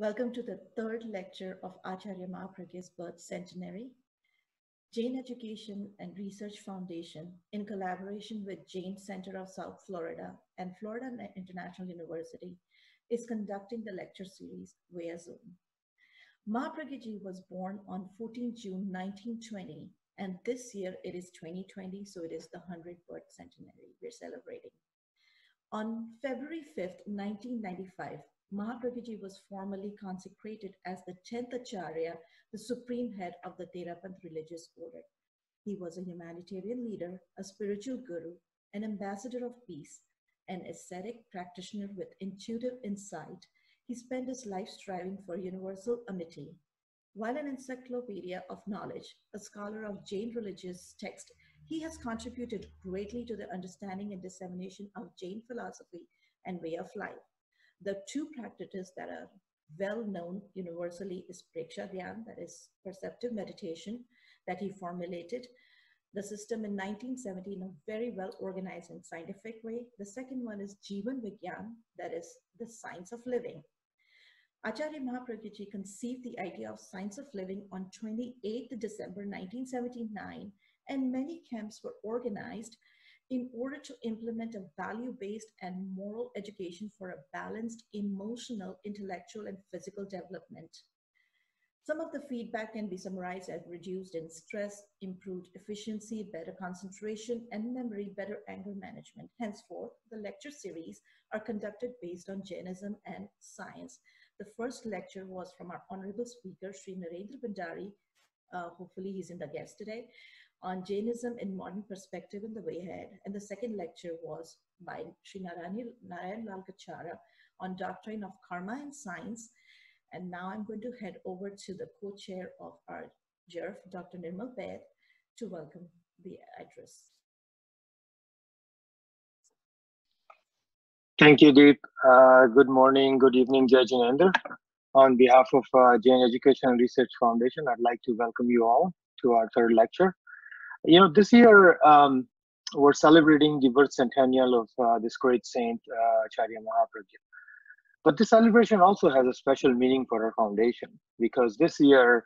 Welcome to the third lecture of Acharya Mahapragya's birth centenary. Jain Education and Research Foundation, in collaboration with Jain Center of South Florida and Florida International University, is conducting the lecture series via Zoom. Mahapragya was born on 14 June 1920, and this year it is 2020, so it is the 100th birth centenary we're celebrating. On February 5th, 1995, Mahapragyaji was formally consecrated as the 10th Acharya, the supreme head of the Terapanth religious order. He was a humanitarian leader, a spiritual guru, an ambassador of peace, an ascetic practitioner with intuitive insight. He spent his life striving for universal amity. While an encyclopedia of knowledge, a scholar of Jain religious text, he has contributed greatly to the understanding and dissemination of Jain philosophy and way of life. The two practices that are well known universally is Preksha Dhyan, that is perceptive meditation, that he formulated the system in 1970 in a very well organized and scientific way. The second one is Jivan Vigyan, that is the science of living. Acharya Mahapragyaji conceived the idea of science of living on 28th December 1979, and many camps were organized in order to implement a value-based and moral education for a balanced emotional, intellectual, and physical development. Some of the feedback can be summarized as reduced in stress, improved efficiency, better concentration and memory, better anger management. Henceforth, the lecture series are conducted based on Jainism and science. The first lecture was from our honorable speaker, Sri Narendra Bhandari. Uh, hopefully he's in the guest today on Jainism in modern perspective in the way ahead. And the second lecture was by Sri Narayan, Lal Kachara on doctrine of karma and science. And now I'm going to head over to the co-chair of our JERF, Dr. Nirmal Baid, to welcome the address. Thank you, Deep. Uh, good morning, good evening, Jai Jinendra. On behalf of uh, Jain Education and Research Foundation, I'd like to welcome you all to our third lecture. You know, this year um, we're celebrating the birth centennial of uh, this great saint, uh, Mahapragya. But this celebration also has a special meaning for our foundation because this year,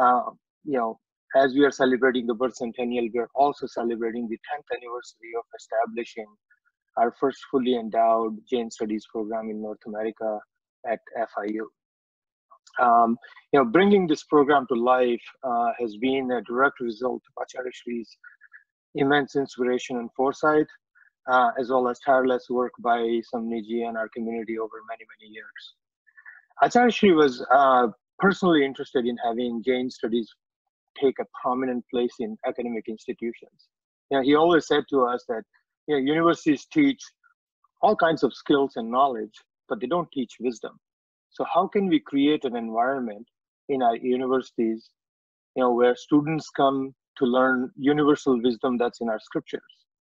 uh, you know, as we are celebrating the birth centennial, we are also celebrating the 10th anniversary of establishing our first fully endowed Jain Studies program in North America at FIU. Um, you know, bringing this program to life uh, has been a direct result of Acharya Shri's immense inspiration and foresight, uh, as well as tireless work by Samniji and our community over many, many years. Acharya Shri was uh, personally interested in having Jain studies take a prominent place in academic institutions. You know, he always said to us that you know, universities teach all kinds of skills and knowledge, but they don't teach wisdom. So how can we create an environment in our universities, you know, where students come to learn universal wisdom that's in our scriptures,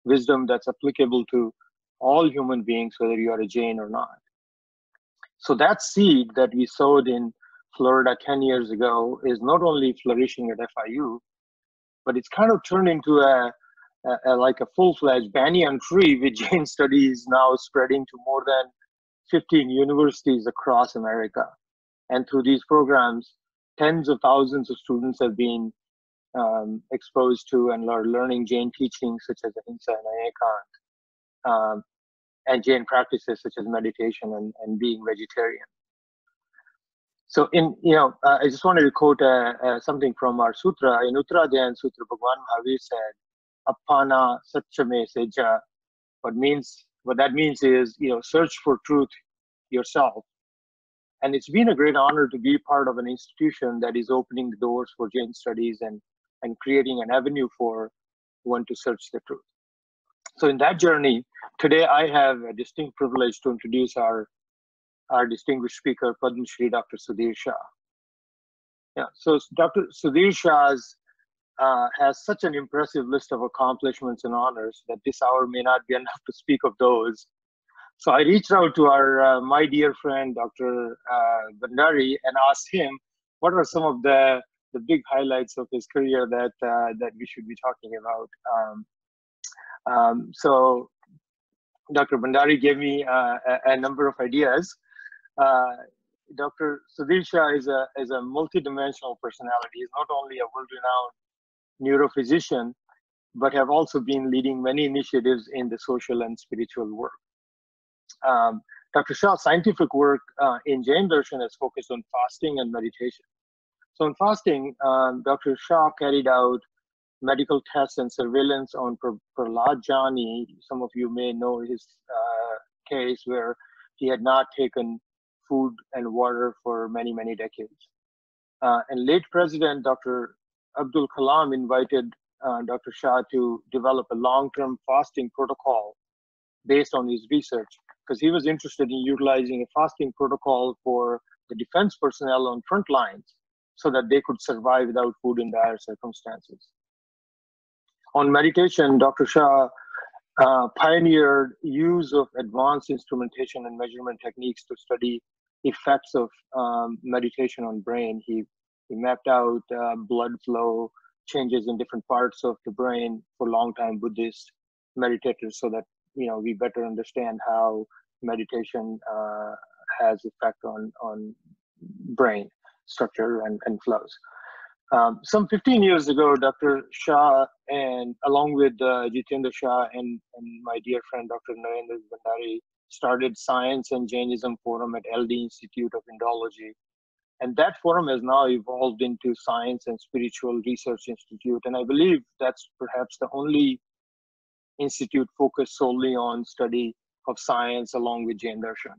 wisdom that's applicable to all human beings, whether you are a Jain or not. So that seed that we sowed in Florida 10 years ago is not only flourishing at FIU, but it's kind of turned into a, a, a like a full-fledged banyan tree with Jain studies now spreading to more than 15 universities across America. And through these programs, tens of thousands of students have been um, exposed to and are learning Jain teachings such as Ahimsa and Anekant, um, and Jain practices such as meditation and, and being vegetarian. So, in you know, uh, I just wanted to quote uh, uh, something from our sutra. In Uttaradhyayan Sutra, Bhagwan Mahavir said, "Apana satchame seja," what means what that means is you know search for truth yourself. And it's been a great honor to be part of an institution that is opening the doors for Jain studies and and creating an avenue for one to search the truth. So in that journey today i have a distinct privilege to introduce our our distinguished speaker padma shri dr sudhir shah. Yeah so dr sudhir shah's uh, has such an impressive list of accomplishments and honors that this hour may not be enough to speak of those. So I reached out to our uh, my dear friend Dr. Uh, Bhandari and asked him what are some of the the big highlights of his career that uh, that we should be talking about. Um, um, so Dr. Bhandari gave me uh, a, a, number of ideas. Uh, Dr. Sudhir Shah is a, is a multidimensional personality. He's not only a world-renowned neurophysician, but have also been leading many initiatives in the social and spiritual work. Um, Dr. Shah's scientific work uh, in Jain Darshan is focused on fasting and meditation. So in fasting, um, Dr. Shah carried out medical tests and surveillance on Prahlad Jani. Some of you may know his uh, case where he had not taken food and water for many, many decades. Uh, and late President Dr. Abdul Kalam invited uh, Dr. Shah to develop a long-term fasting protocol based on his research because he was interested in utilizing a fasting protocol for the defense personnel on front lines so that they could survive without food in dire circumstances. On meditation, Dr. Shah uh, pioneered use of advanced instrumentation and measurement techniques to study effects of um, meditation on brain. He, he mapped out uh, blood flow changes in different parts of the brain for long-time Buddhist meditators so that you know we better understand how meditation uh, has effect on on brain structure and, and flows. Um, some 15 years ago, Dr. Shah and along with uh, Jitendra Shah and, and my dear friend Dr. Narendra Bhandari started Science and Jainism Forum at LD Institute of Indology. And that forum has now evolved into Science and Spiritual Research Institute. And I believe that's perhaps the only institute focused solely on study of science along with Jain Darshan.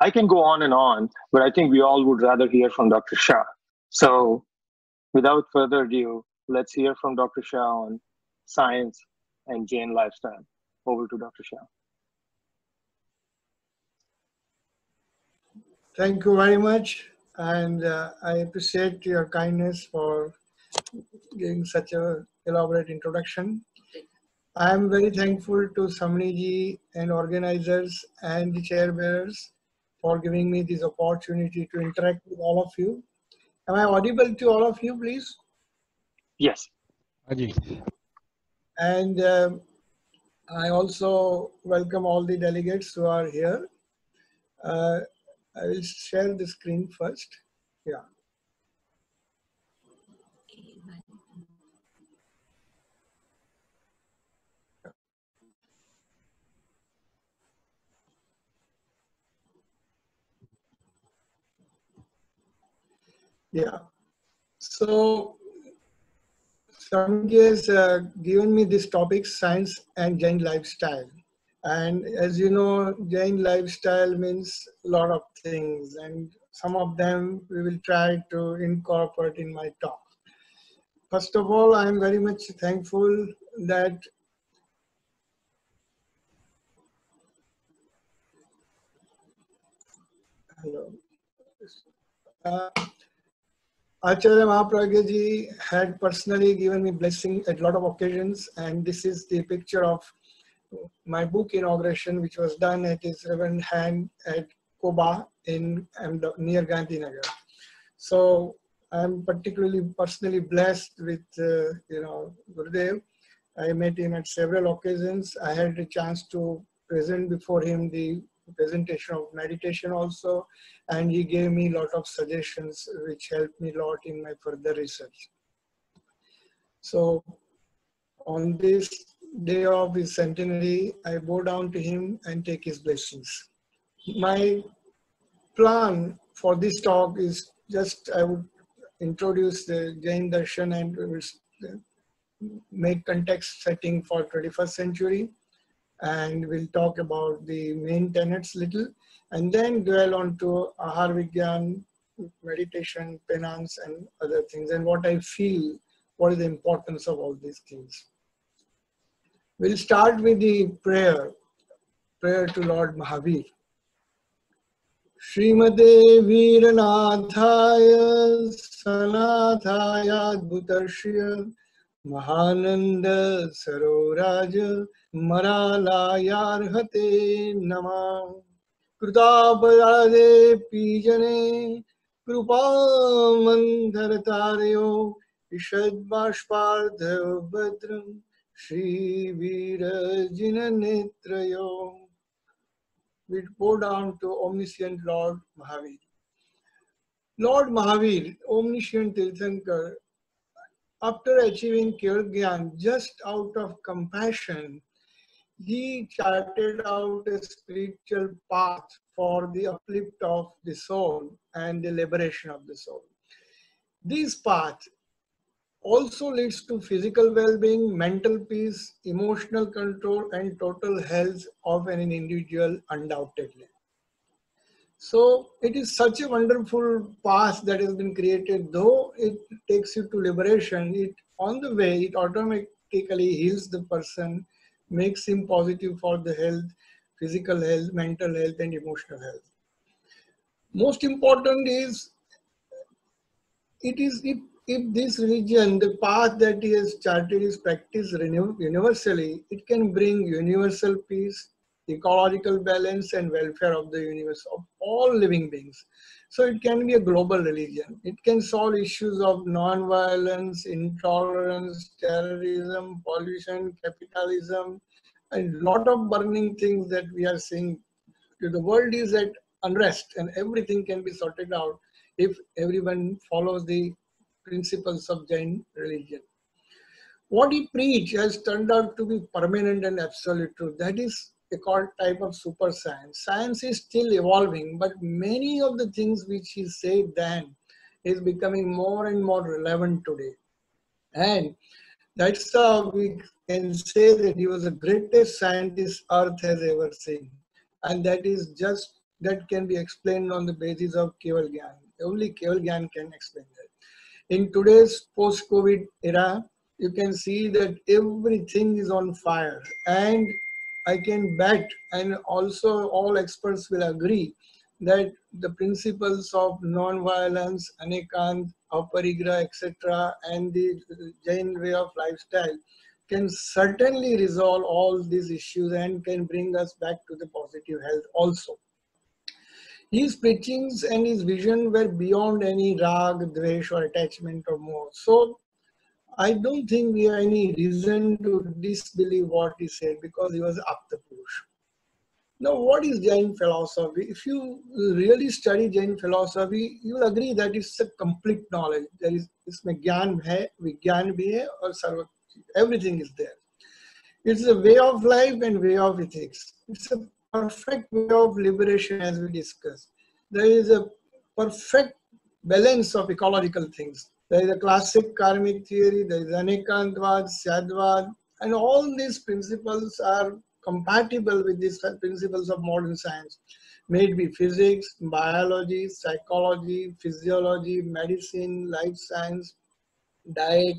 I can go on and on, but I think we all would rather hear from Dr. Shah. So without further ado, let's hear from Dr. Shah on science and Jain lifestyle. Over to Dr. Shah. Thank you very much. And uh, I appreciate your kindness for giving such a elaborate introduction. I am very thankful to Samniji and organizers and the chair bearers for giving me this opportunity to interact with all of you. Am I audible to all of you, please? Yes. And um, I also welcome all the delegates who are here. Uh, I will share the screen first. Yeah. Yeah. So Swamiji has uh, given me this topic, science and Jain lifestyle. And as you know, Jain lifestyle means a lot of things, and some of them we will try to incorporate in my talk. First of all, I am very much thankful that hello. Uh, Acharya Mahapragya had personally given me blessing at a lot of occasions, and this is the picture of my book inauguration, which was done at his reverend hand at Koba in near Gandhinagar. So I'm particularly personally blessed with uh, you know Gurudev. I met him at several occasions. I had a chance to present before him the presentation of meditation also and he gave me a lot of suggestions which helped me a lot in my further research. So on this day of his centenary, I bow down to him and take his blessings. My plan for this talk is just I would introduce the Jain Darshan and make context setting for 21st century and we'll talk about the main tenets little and then dwell on to Ahar Vigyan, meditation, penance and other things and what I feel, what is the importance of all these things. We'll start with the prayer, prayer to Lord Mahavir. श्रीमते वीरनाथाय सनाथाय अद्भुतर्ष्य महानंद सरोराज मरालायार्हते नमः कृतापराधे पीजने कृपामन्धरतारयो ईषद्बाष्पार्ध Srivirajinanetrayo. We bow down to omniscient Lord Mahavir. Lord Mahavir, omniscient Tirthankar, after achieving Keval Gyan, just out of compassion, he charted out a spiritual path for the uplift of the soul and the liberation of the soul. This path also leads to physical well-being, mental peace, emotional control, and total health of an individual undoubtedly. So it is such a wonderful path that has been created. Though it takes you to liberation, it on the way it automatically heals the person, makes him positive for the health, physical health, mental health, and emotional health. Most important is it is if, if this religion, the path that he has charted is practiced universally, it can bring universal peace, ecological balance and welfare of the universe, of all living beings. So it can be a global religion. It can solve issues of non-violence, intolerance, terrorism, pollution, capitalism, and lot of burning things that we are seeing. The world is at unrest and everything can be sorted out if everyone follows the principles of Jain religion. What he preached has turned out to be permanent and absolute truth. That is a type of super science. Science is still evolving, but many of the things which he said then is becoming more and more relevant today. And that's how we can say that he was the greatest scientist Earth has ever seen. And that is just, that can be explained on the basis of Keval Gyan. Only Keval Gyan can explain. In today's post-COVID era, you can see that everything is on fire and I can bet, and also all experts will agree, that the principles of non-violence, anekant, aparigraha, etc., and the Jain way of lifestyle can certainly resolve all these issues and can bring us back to the positive health also His preachings and his vision were beyond any rag, dvesh or attachment or more. So I don't think we have any reason to disbelieve what he said because he was Aptapurush. Now, what is Jain philosophy? If you really study Jain philosophy, you will agree that it's a complete knowledge. There is इसमें ज्ञान है, विज्ञान भी है और सर्व everything is there. It's a way of life and way of ethics. It's a perfect way of liberation as we discussed. There is a perfect balance of ecological things. There is a classic karmic theory, there is Anekantvad, Syadvad, and all these principles are compatible with these principles of modern science. May it be physics, biology, psychology, physiology, medicine, life science, diet,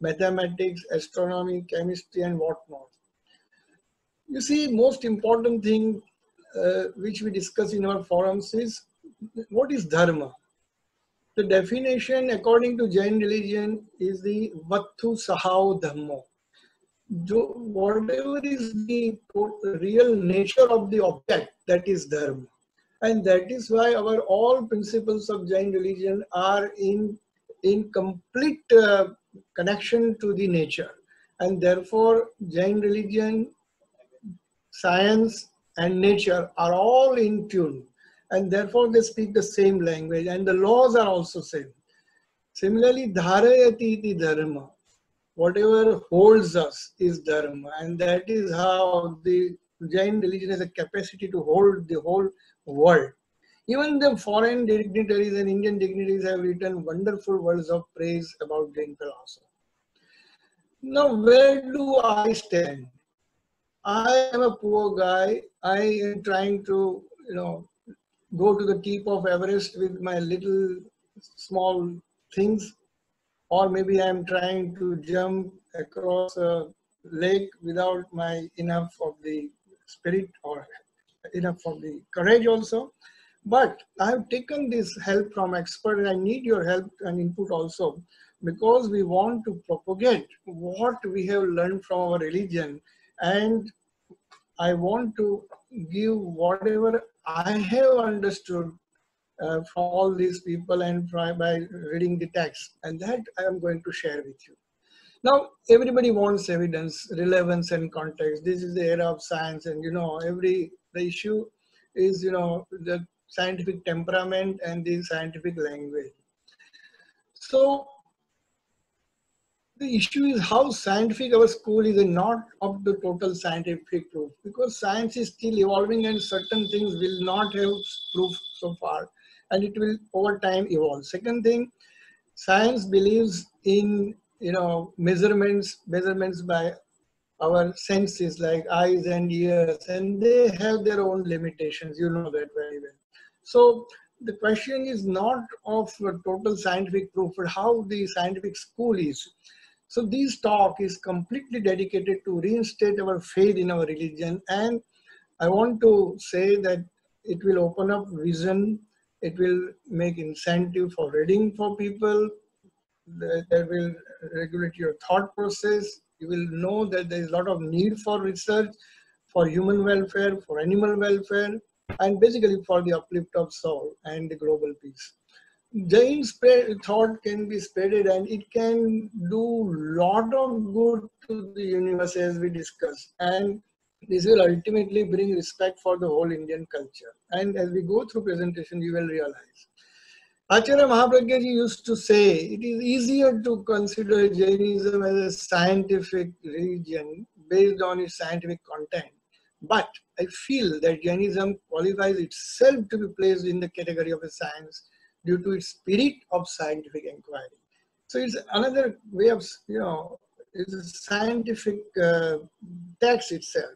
mathematics, astronomy, chemistry, and whatnot. You see, most important thing uh, which we discuss in our forums is what is dharma? The definition according to Jain religion is the Vattu Sahau Dhammo. Whatever is the real nature of the object, that is Dharma. And that is why our all principles of Jain religion are in, in complete uh, connection to the nature. And therefore, Jain religion, science, and nature are all in tune and therefore they speak the same language and the laws are also same. Similarly, dharayati dharma. Whatever holds us is dharma and that is how the Jain religion has a capacity to hold the whole world. Even the foreign dignitaries and Indian dignitaries have written wonderful words of praise about Jain philosophy. Now, where do I stand? I am a poor guy. I am trying to, you know, go to the tip of Everest with my little small things, or maybe I'm trying to jump across a lake without my enough of the spirit or enough of the courage also. But I have taken this help from expert and I need your help and input also because we want to propagate what we have learned from our religion and I want to give whatever I have understood uh, from all these people and try by reading the text, and that I am going to share with you. Now, everybody wants evidence, relevance, and context. This is the era of science, and you know, every the issue is, you know, the scientific temperament and the scientific language. So the issue is how scientific our school is not of the total scientific proof because science is still evolving and certain things will not have proof so far and it will over time evolve. Second thing, science believes in you know measurements measurements by our senses like eyes and ears and they have their own limitations you know that very well so the question is not of total scientific proof but how the scientific school is so this talk is completely dedicated to reinstate our faith in our religion and i want to say that it will open up vision it will make incentive for reading for people that will regulate your thought process. You will know that there is a lot of need for research for human welfare, for animal welfare, and basically for the uplift of soul and the global peace. Jain thought can be spreaded and it can do lot of good to the universe as we discussed. And this will ultimately bring respect for the whole Indian culture. And as we go through presentation, you will realize Acharya Mahapragya used to say it is easier to consider Jainism as a scientific religion based on its scientific content. But I feel that Jainism qualifies itself to be placed in the category of a science due to its spirit of scientific inquiry. So it's another way of, you know, it's a scientific uh, text itself.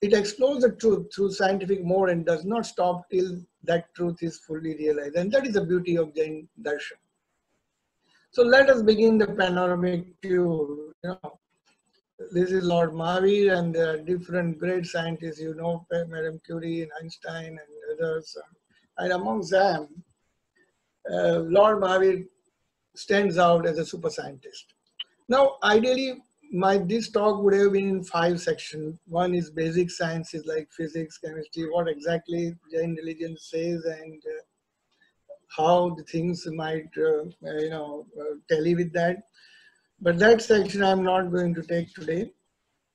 It explores the truth through scientific mode and does not stop till that truth is fully realized. And that is the beauty of Jain Darshan. So let us begin the panoramic tour. You know, this is Lord Mahavir and there are different great scientists, you know, Madame Curie and Einstein and others. And among them, uh, Lord Mahavir stands out as a super scientist. Now, ideally, my this talk would have been in five sections. One is basic sciences like physics, chemistry, what exactly Jain religion says, and uh, how the things might uh, uh you know uh, tally with that. But that section I'm not going to take today.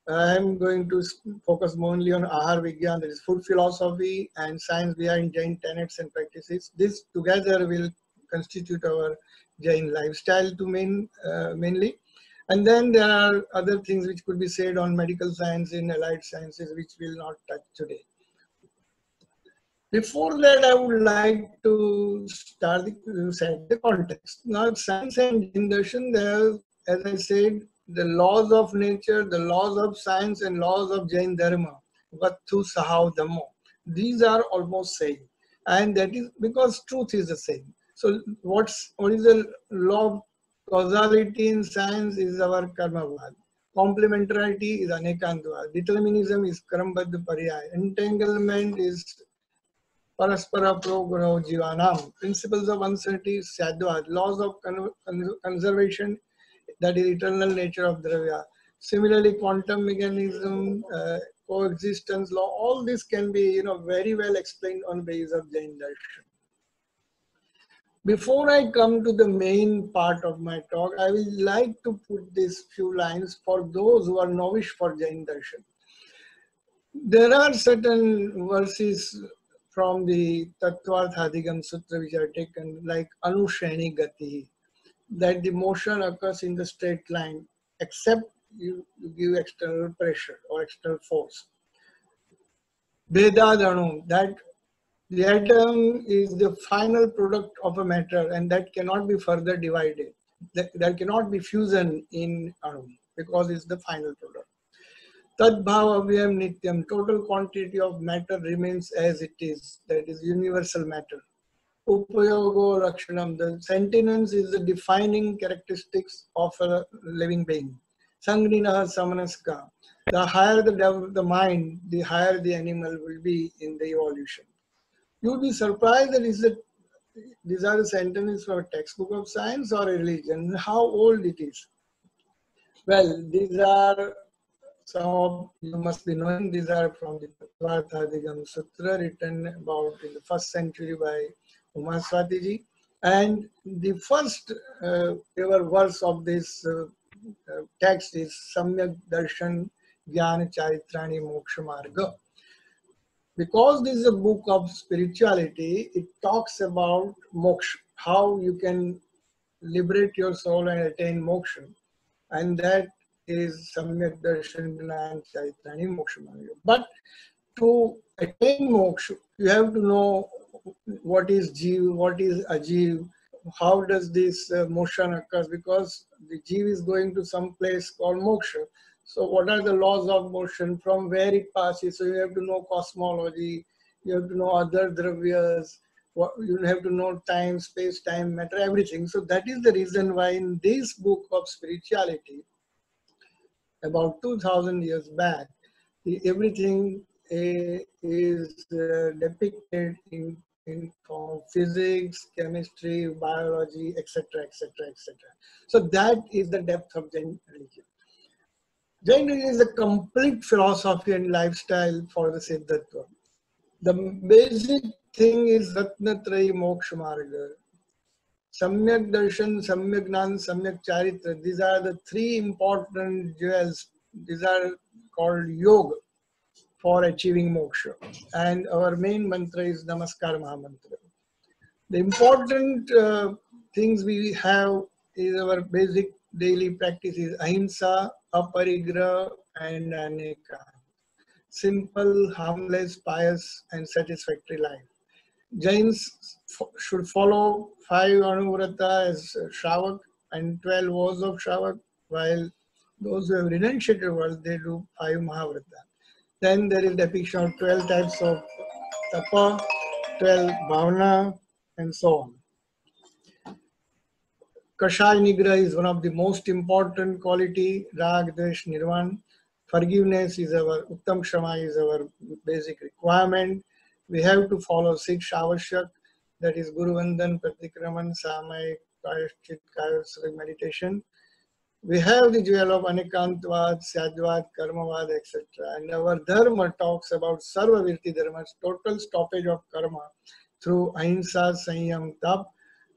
I'm going to focus mainly on Ahar Vigyan, that is food philosophy and science behind Jain tenets and practices. This together will constitute our Jain lifestyle to main, uh, mainly. And then there are other things which could be said on medical science and allied sciences, which we'll not touch today. Before that, I would like to start the, set the context. Now, science and there, as I said, the laws of nature, the laws of science, and laws of Jain Dharma, Vattu Sahav Dhammo, these are almost same. And that is because truth is the same. So, what's what is the law Causality in science is our karma karmavad. Complementarity is anekantvad. Determinism is karambadh paryay. Entanglement is paraspara proguno jivanam. Principles of uncertainty is. Laws of conservation, that is eternal nature of dravya. Similarly, quantum mechanism, uh, coexistence law, all this can be you know very well explained on basis of Jain Darshan. Before I come to the main part of my talk, I will like to put these few lines for those who are novice for Jain Darshan. There are certain verses from the Tattvarthadhigam Sutra which are taken like Anushreni Gati, that the motion occurs in the straight line except you, you give external pressure or external force. Vedadanu, that the atom is the final product of a matter and that cannot be further divided. There cannot be fusion in Anu because it's the final product. Tadbhavavyam nityam, total quantity of matter remains as it is, that is universal matter. Upayogo lakshanam, the sentience is the defining characteristics of a living being. Sangninaha samanaska, the higher the, the mind, the higher the animal will be in the evolution You'll be surprised that is it these are the sentences from a textbook of science or religion, how old it is. Well, these are some of you must be knowing these are from the Tattvarthadhigam Sutra written about in the first century by Uma Swatiji. And the first uh, ever verse of this uh, uh, text is Samyak Darshan Jnana Charitrani Moksha Marga because this is a book of spirituality, it talks about moksha, how you can liberate your soul and attain moksha. And that is Samyak Darshan Gnan Charitrani Moksha But to attain moksha, you have to know what is Jeev, what is Ajiv, how does this uh, motion occurs because the Jeev is going to some place called moksha. So what are the laws of motion, from where it passes? So you have to know cosmology, you have to know other dravyas, you have to know time, space, time, matter, everything. So that is the reason why in this book of spirituality, about 2000 years back, everything uh, is uh, depicted in in physics, chemistry, biology, etc., etc., etc. So that is the depth of Jain religion. Jain religion is a complete philosophy and lifestyle for the Siddhatva. The basic thing is Ratnatrayi Moksha Marga. Samyak Darshan, Samyak Gnan, Samyak Charitra. These are the three important jewels. These are called yoga for achieving moksha. And our main mantra is Namaskar Mahamantra. The important uh, things we have is our basic daily practice is ahimsa, aparigraha, and anika. Simple, harmless, pious, and satisfactory life. Jains should follow five anuvrata as Shravak and 12 vows of Shravak, while those who have renunciated world, they do five Mahavrata. Then there is depiction of 12 types of tapa, 12 bhavana, and so on. Kashaya Nigra is one of the most important quality. Rag, Desh, Nirvan. Forgiveness is our, Uttam Shama is our basic requirement. We have to follow six Avashyak, that is Guru Vandan, Pratikraman, Samay, Kayashchit, Kayasrik meditation we have the jewel of Anekantvad, Syadvad, Karmavad, etc. And our Dharma talks about Sarvavirti Dharma, total stoppage of karma through Ahimsa, Sanyam, Tap.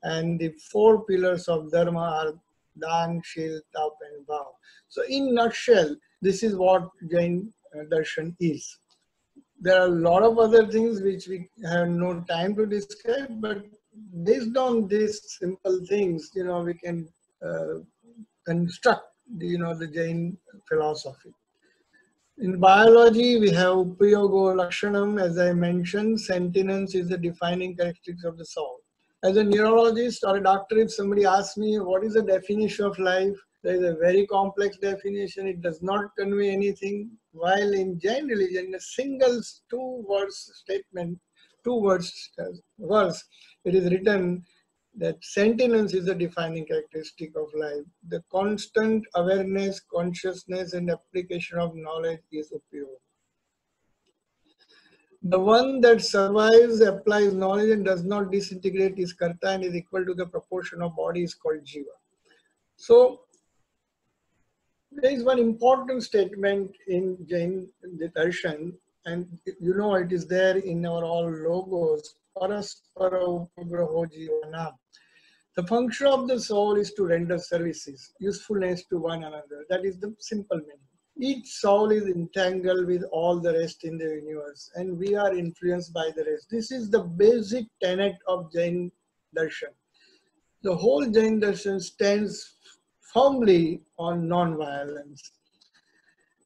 And the four pillars of Dharma are Dan, Shil, Tap, and Bhav. So, in nutshell, this is what Jain Darshan is. There are a lot of other things which we have no time to describe, but based on these simple things, you know, we can uh, construct you know the Jain philosophy. In biology, we have Upayogo Lakshanam, as I mentioned, sentience is the defining characteristics of the soul. As a neurologist or a doctor, if somebody asks me what is the definition of life, there is a very complex definition. It does not convey anything. While in Jain religion, a single two words statement, two words uh, verse, it is written that sentience is a defining characteristic of life. The constant awareness, consciousness, and application of knowledge is upyoga. The one that survives, applies knowledge, and does not disintegrate is karta and is equal to the proportion of body is called jiva. So, there is one important statement in Jain Darshan, and you know it is there in our all logos the function of the soul is to render services, usefulness to one another. That is the simple meaning. Each soul is entangled with all the rest in the universe, and we are influenced by the rest. This is the basic tenet of Jain Darshan. The whole Jain Darshan stands firmly on non-violence.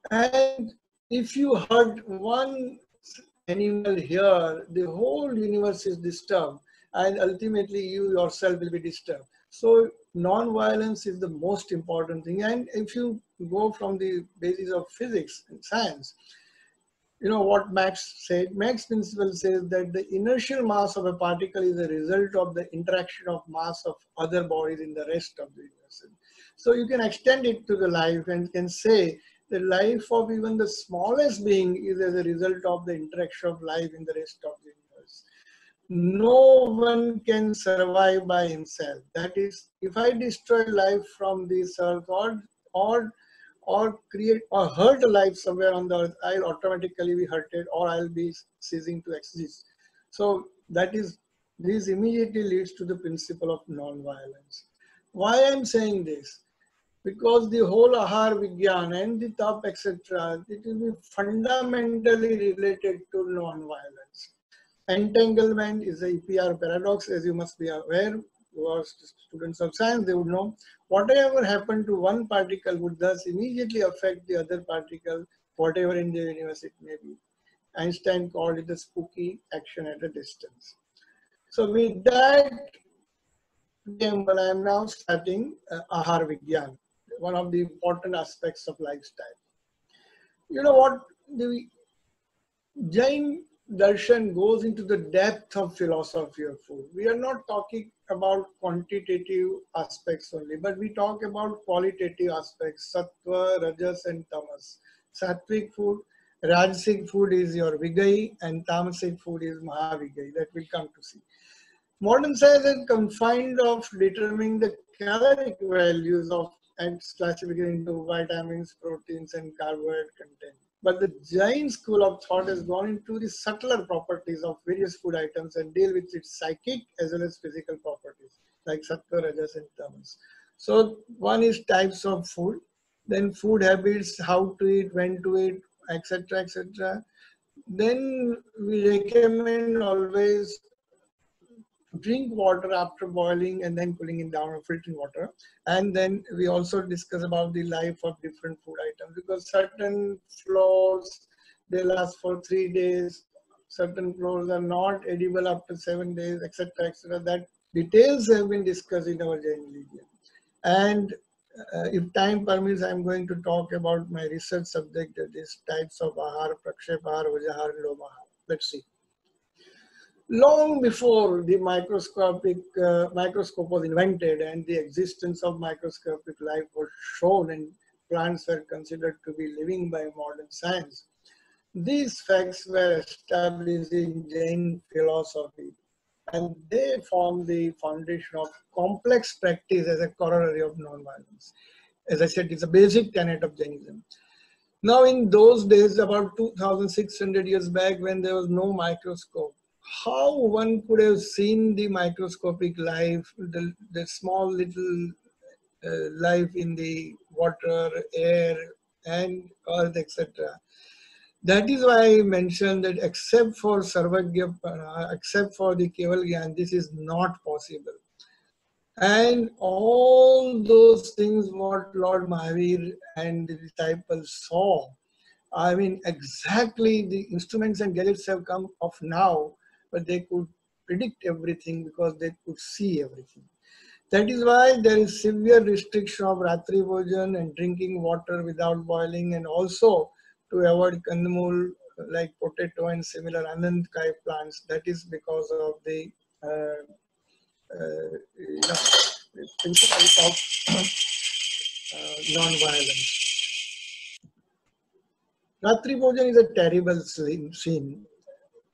And if you hurt one animal here, the whole universe is disturbed and ultimately you yourself will be disturbed. So non-violence is the most important thing. And if you go from the basis of physics and science, you know what Max said? Mach's principle says that the inertial mass of a particle is a result of the interaction of mass of other bodies in the rest of the universe. So you can extend it to the life and can say the life of even the smallest being is as a result of the interaction of life in the rest of the universe. No one can survive by himself. That is, if I destroy life from this earth or, or, or create or hurt life somewhere on the earth, I'll automatically be hurted or I'll be ceasing to exist. So that is, this immediately leads to the principle of non-violence. Why I'm saying this? Because the whole Ahar Vigyan and the TAP, etc., it will be fundamentally related to non-violence. Entanglement is a EPR paradox, as you must be aware, who students of science, they would know. Whatever happened to one particle would thus immediately affect the other particle, whatever in the universe it may be. Einstein called it the spooky action at a distance. So with that, I am now starting uh, Ahar Vigyan, one of the important aspects of lifestyle. You know what? The Jain darshan goes into the depth of philosophy of food. We are not talking about quantitative aspects only, but we talk about qualitative aspects, sattva, rajas, and tamas. Sattvic food, rajasic food is your vigai, and tamasic food is mahavigai. That we'll come to see. Modern science is confined of determining the caloric values of and classification into vitamins, proteins, and carbohydrate content. But the Jain school of thought has gone into the subtler properties of various food items and deal with its psychic as well as physical properties, like sattva, rajas, and tamas. So one is types of food, then food habits, how to eat, when to eat, etc., etc. Then we recommend always drink water after boiling and then cooling it down or filtering water. And then we also discuss about the life of different food items because certain flours, they last for three days. Certain flours are not edible after seven days, etc., etc. That details have been discussed in our Jain religion. And uh, if time permits, I'm going to talk about my research subject, that is types of ahar, prakshepahar, vajahar, and. Let's see long before the microscopic uh, microscope was invented and the existence of microscopic life was shown and plants were considered to be living by modern science. These facts were established in Jain philosophy and they form the foundation of complex practice as a corollary of nonviolence. As I said, it's a basic tenet of Jainism. Now, in those days, about 2,600 years back, when there was no microscope, how one could have seen the microscopic life, the, the small little uh, life in the water, air, and earth, etc. That is why I mentioned that except for Sarvagya, uh, except for the Keval Gyan, this is not possible. And all those things what Lord Mahavir and the disciples saw, I mean, exactly the instruments and gadgets have come of now but they could predict everything because they could see everything. That is why there is severe restriction of Ratri Bhojan and drinking water without boiling and also to avoid kandamul like potato and similar anand kai plants. That is because of the uh, uh, principles of uh, non-violence. Ratri Bhojan is a terrible scene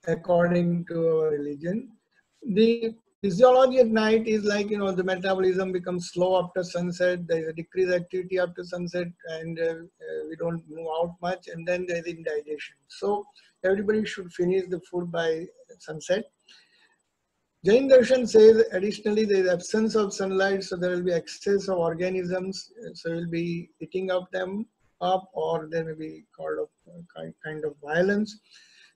according to our religion. The physiology at night is like, you know, the metabolism becomes slow after sunset, there is a decreased activity after sunset, and uh, uh, we don't move out much, and then there is indigestion. So everybody should finish the food by sunset. Jain Darshan says additionally there is absence of sunlight, so there will be excess of organisms, so we'll be eating up them up, or there may be called of kind of violence.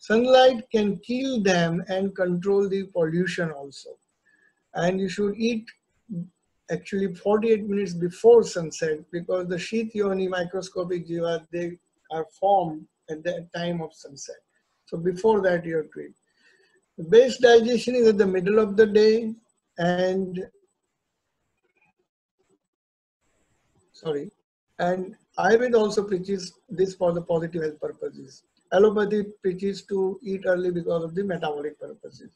Sunlight can kill them and control the pollution also. And you should eat actually 48 minutes before sunset because the sheath yoni microscopic jiva, they are formed at the time of sunset. So before that you have to eat. The base digestion is at the middle of the day and sorry and Ayurveda also preaches this for the positive health purposes. Allopathy preaches to eat early because of the metabolic purposes.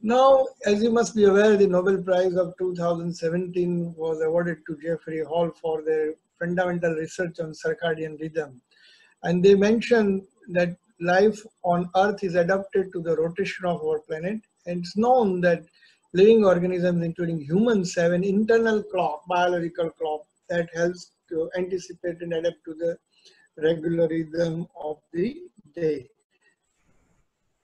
Now, as you must be aware, the Nobel Prize of 2017 was awarded to Jeffrey Hall for their fundamental research on circadian rhythm. And they mentioned that life on Earth is adapted to the rotation of our planet. And it's known that living organisms, including humans, have an internal clock, biological clock, that helps to anticipate and adapt to the regular rhythm of the day.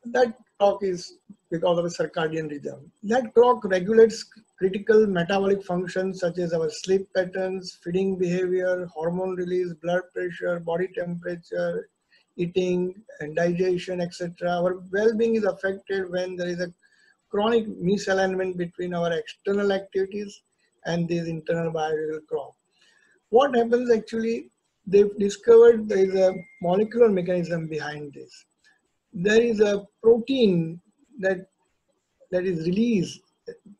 that clock is because of a circadian rhythm. That clock regulates critical metabolic functions such as our sleep patterns, feeding behavior, hormone release, blood pressure, body temperature, eating and digestion, etc. Our well-being is affected when there is a chronic misalignment between our external activities and this internal biological clock. What happens actually, they've discovered there is a molecular mechanism behind this. There is a protein that that is released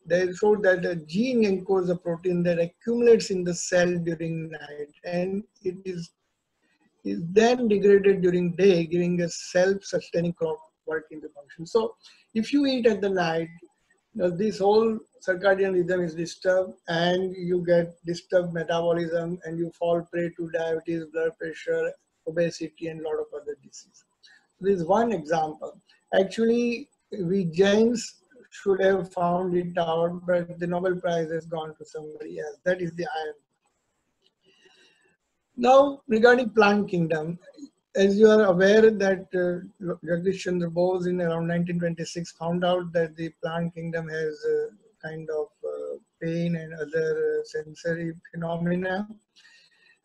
They showed that a gene encodes a protein that accumulates in the cell during night and it is is then degraded during day giving a self-sustaining clock working the function so if you eat at the night this whole circadian rhythm is disturbed and you get disturbed metabolism and you fall prey to diabetes blood pressure obesity and a lot of other diseases this is one example actually we Jains should have found it out, but the Nobel Prize has gone to somebody else. That is the irony. Now, regarding plant kingdom, as you are aware that uh, Jagdish Chandra Bose in around 1926 found out that the plant kingdom has uh, kind of uh, pain and other sensory phenomena.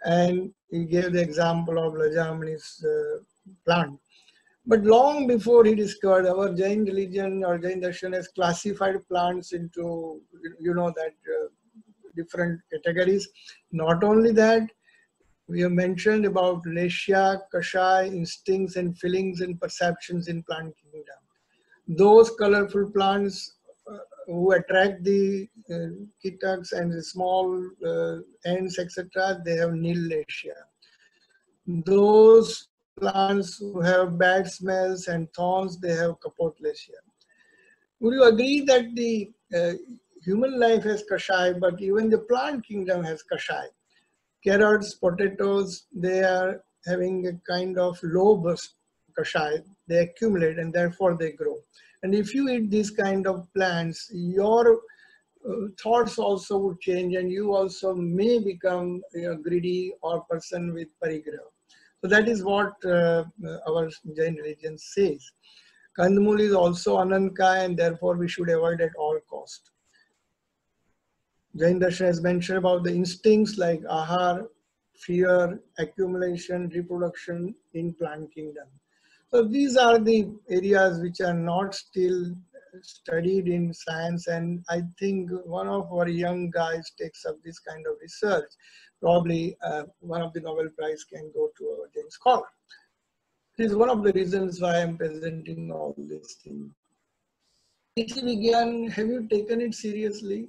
And he gave the example of Lajamani's uh, plant. But long before he discovered our Jain religion or Jain darshan has classified plants into, you know, that uh, different categories. Not only that, we have mentioned about Leshya, Kashai, instincts and feelings and perceptions in plant kingdom. Those colorful plants uh, who attract the uh, kitaks and the small uh, ants, etc., they have nil Leshya. Those plants who have bad smells and thorns, they have kapot Kapotlaceae. Would you agree that the uh, human life has kashai, but even the plant kingdom has kashai? Carrots, potatoes, they are having a kind of low burst kashai. They accumulate and therefore they grow. And if you eat these kind of plants, your uh, thoughts also would change and you also may become you know, greedy or person with parigraha. So that is what uh, our Jain religion says. Kandmul is also anantkay and therefore we should avoid at all cost. Jain Darshan has mentioned about the instincts like ahar, fear, accumulation, reproduction in plant kingdom. So these are the areas which are not still studied in science and I think one of our young guys takes up this kind of research probably uh, one of the Nobel Prize can go to our Jain scholar. This is one of the reasons why I'm presenting all these things. began, have you taken it seriously?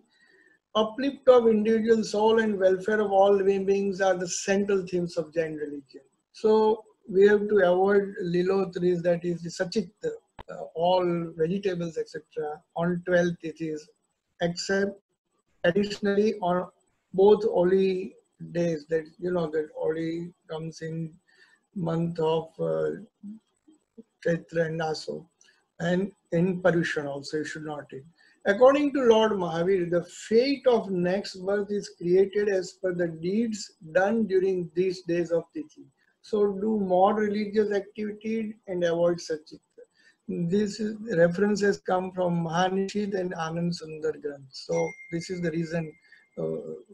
Uplift of individual soul and welfare of all living beings are the central themes of Jain religion. So we have to avoid lilotris, that is the sachit, uh, all vegetables, etc. On 12th it is, except additionally on both only days that you know that only comes in month of uh, and Aso and in Paryushan also you should not eat. According to Lord Mahavir, the fate of next birth is created as per the deeds done during these days of Tithi. So do more religious activity and avoid such. This is, reference has come from Mahanishith and Anand Sundar Granth. So this is the reason uh,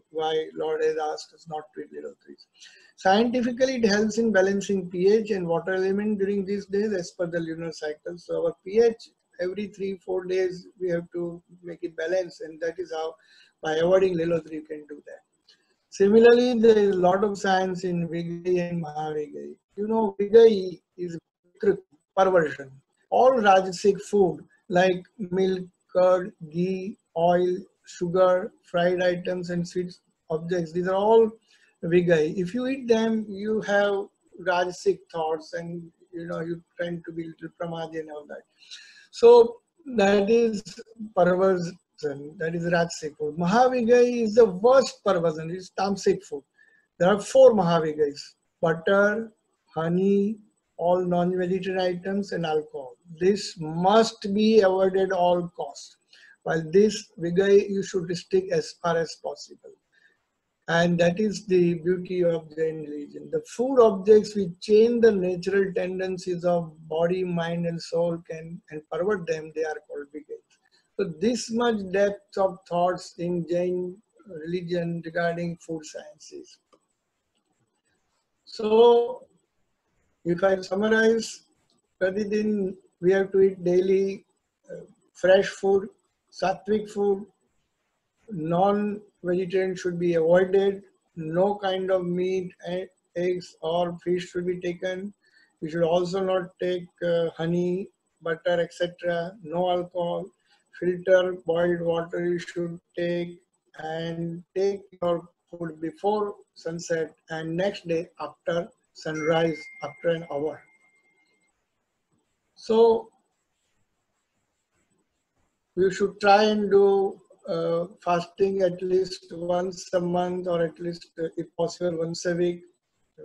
why Lord has asked us not to eat little trees. Scientifically, it helps in balancing pH and water element during these days as per the lunar cycle. So our pH every three, four days, we have to make it balance and that is how by avoiding Lilotri you can do that. Similarly, there is a lot of science in Vigai and Mahavigai. You know, Vigai is perversion. All Rajasic food like milk, curd, ghee, oil, sugar, fried items, and sweet objects. These are all vigai. If you eat them, you have rajasic thoughts and you know you tend to be little pramadi and all that. So that is perversion. That is rajasic food. Mahavigai is the worst perversion. It's tamasic food. There are four mahavigais: butter, honey, all non-vegetarian items, and alcohol. This must be avoided all costs. While this vigor you should restrict as far as possible. And that is the beauty of Jain religion. The food objects which change the natural tendencies of body, mind, and soul can and pervert them, they are called vigays. So this much depth of thoughts in Jain religion regarding food sciences. So if I summarize, Pratidin, we have to eat daily uh, fresh food, sattvic food, non-vegetarian should be avoided, no kind of meat, eggs or fish should be taken. You should also not take uh, honey, butter, etc. No alcohol, filter boiled water you should take and take your food before sunset and next day after sunrise after an hour. So you should try and do uh, fasting at least once a month or at least uh, if possible once a week.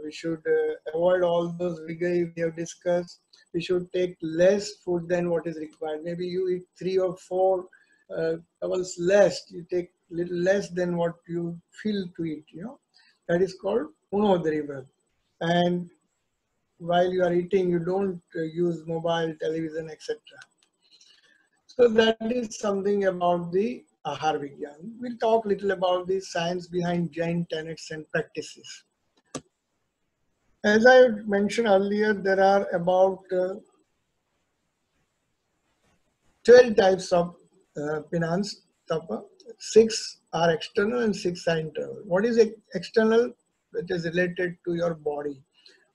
We should uh, avoid all those vigor we have discussed. We should take less food than what is required. Maybe you eat three or four uh, less. You take little less than what you feel to eat. You know that is called unodriva. And while you are eating, you don't uh, use mobile, television, etc. So that is something about the Ahar Vigyan. We'll talk a little about the science behind Jain tenets and practices. As I mentioned earlier, there are about uh, 12 types of uh, tapa. Six are external and six are internal. What is external? It is related to your body.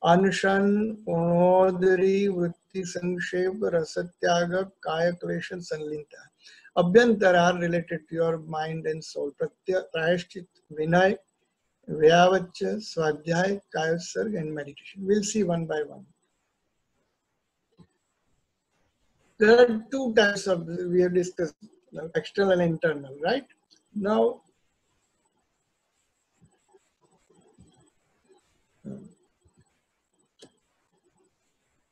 Anushan, Unodari, Vritti, Sanshep, Rasatyaga, Kaya, Kleshan, Sanlinta. Abhyantara are related to your mind and soul. Pratya, Prayashchit, Vinay, Vyavacha, Swadhyay, Kayasarg, and meditation. We'll see one by one. There are two types of, we have discussed, external and internal, right? Now,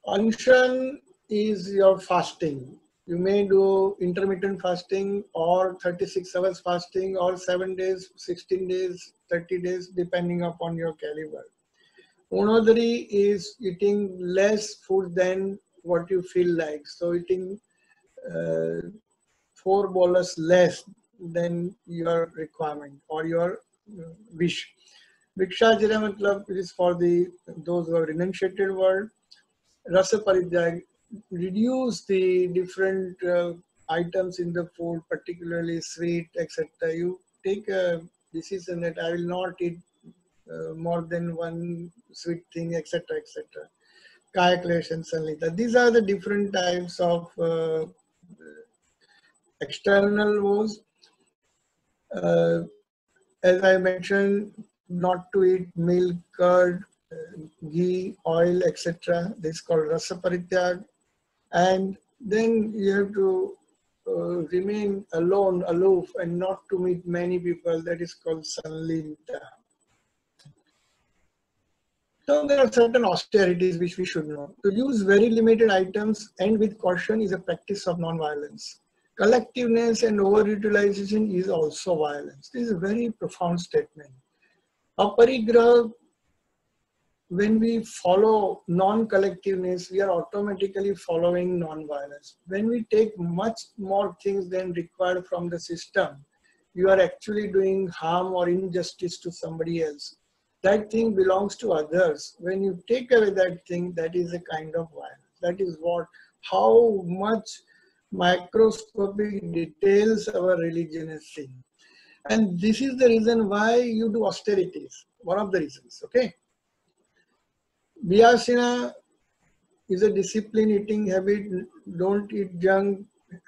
Anshan is your fasting. You may do intermittent fasting or 36 hours fasting or 7 days, 16 days, 30 days, depending upon your caliber. Unodari is eating less food than what you feel like. So eating uh, four bolus less than your requirement or your uh, wish. Vikshajira is for the those who have renunciated world rasa reduce the different uh, items in the food, particularly sweet, etc. You take a decision that I will not eat uh, more than one sweet thing, etc., etc. And Sanlita. These are the different types of uh, external woes. Uh, as I mentioned, not to eat milk, curd, ghee, oil, etc. This is called rasa parityag. And then you have to uh, remain alone, aloof, and not to meet many people. That is called sanlinta. So there are certain austerities which we should know. To use very limited items and with caution is a practice of non-violence. Collectiveness and overutilization is also violence. This is a very profound statement. Aparigraha when we follow non-collectiveness, we are automatically following non-violence. When we take much more things than required from the system, you are actually doing harm or injustice to somebody else. That thing belongs to others. When you take away that thing, that is a kind of violence. That is what, how much microscopic details our religion is seeing. And this is the reason why you do austerities. One of the reasons, okay? Vyasana is a discipline eating habit. Don't eat junk.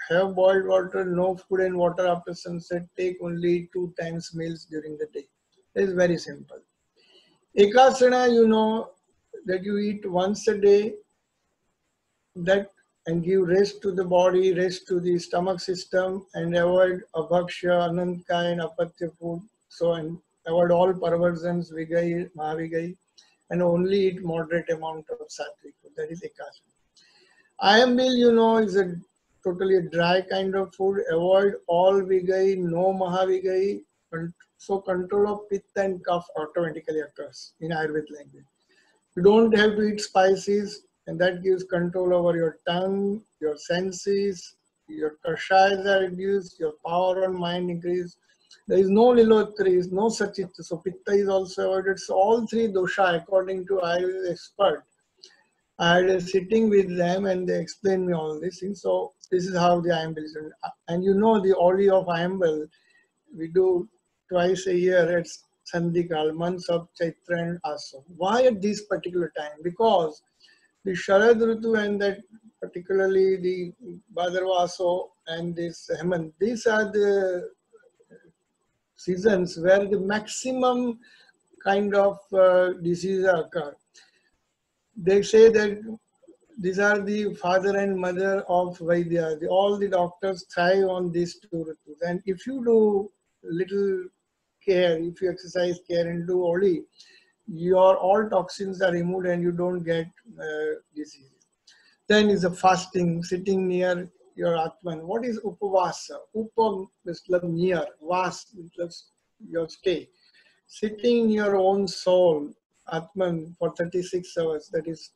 Have boiled water, no food and water after sunset. Take only two times meals during the day. It is very simple. Ekasana, you know that you eat once a day that and give rest to the body, rest to the stomach system and avoid abhaksha, anantkay and apatya food. So and avoid all perversions, vigai, mahavigai and only eat moderate amount of sattvic food. That is ekasana. Ayambil, you know, is a totally dry kind of food. Avoid all vigai, no mahavigai, so control of pitta and kapha automatically occurs in Ayurvedic language. You don't have to eat spices, and that gives control over your tongue, your senses, your kashayas are reduced, your power on mind increase. There is no lilotri, no sachita, so pitta is also avoided. So all three dosha, according to Ayurveda expert, I was sitting with them and they explained me all these things. So this is how the Ayambal is done. Uh, and you know the Oli of Ayambal, we do twice a year at Sandhikal, months of Chaitra and Aso. Why at this particular time? Because the Sharad Ritu and that particularly the Bhadravaso and this Hemant, these are the seasons where the maximum kind of uh, diseases occur they say that these are the father and mother of Vaidya. The, all the doctors thrive on these two ritus. And if you do little care, if you exercise care and do only, your all toxins are removed and you don't get uh, disease. Then is the fasting, sitting near your Atman. What is Upavasa? Upa means near, vas means your stay. Sitting in your own soul, Atman for 36 hours. That is,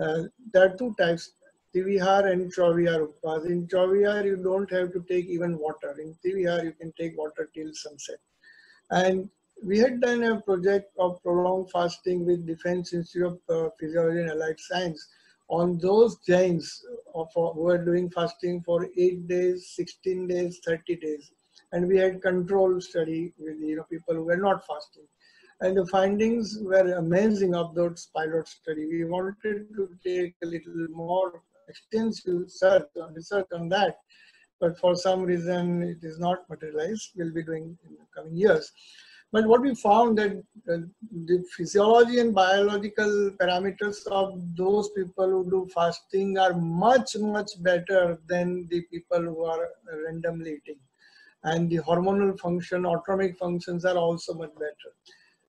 uh, there are two types, Tivihar and Chavihar Upvas. In Chavihar, you don't have to take even water. In Tivihar, you can take water till sunset. And we had done a project of prolonged fasting with Defense Institute of uh, Physiology and Allied Science on those Jains uh, who were doing fasting for 8 days, 16 days, 30 days. And we had control study with you know people who were not fasting. And the findings were amazing of those pilot study. We wanted to take a little more extensive search, research on that, but for some reason it is not materialized. We'll be doing in the coming years. But what we found that uh, the physiology and biological parameters of those people who do fasting are much, much better than the people who are randomly eating. And the hormonal function, autonomic functions are also much better.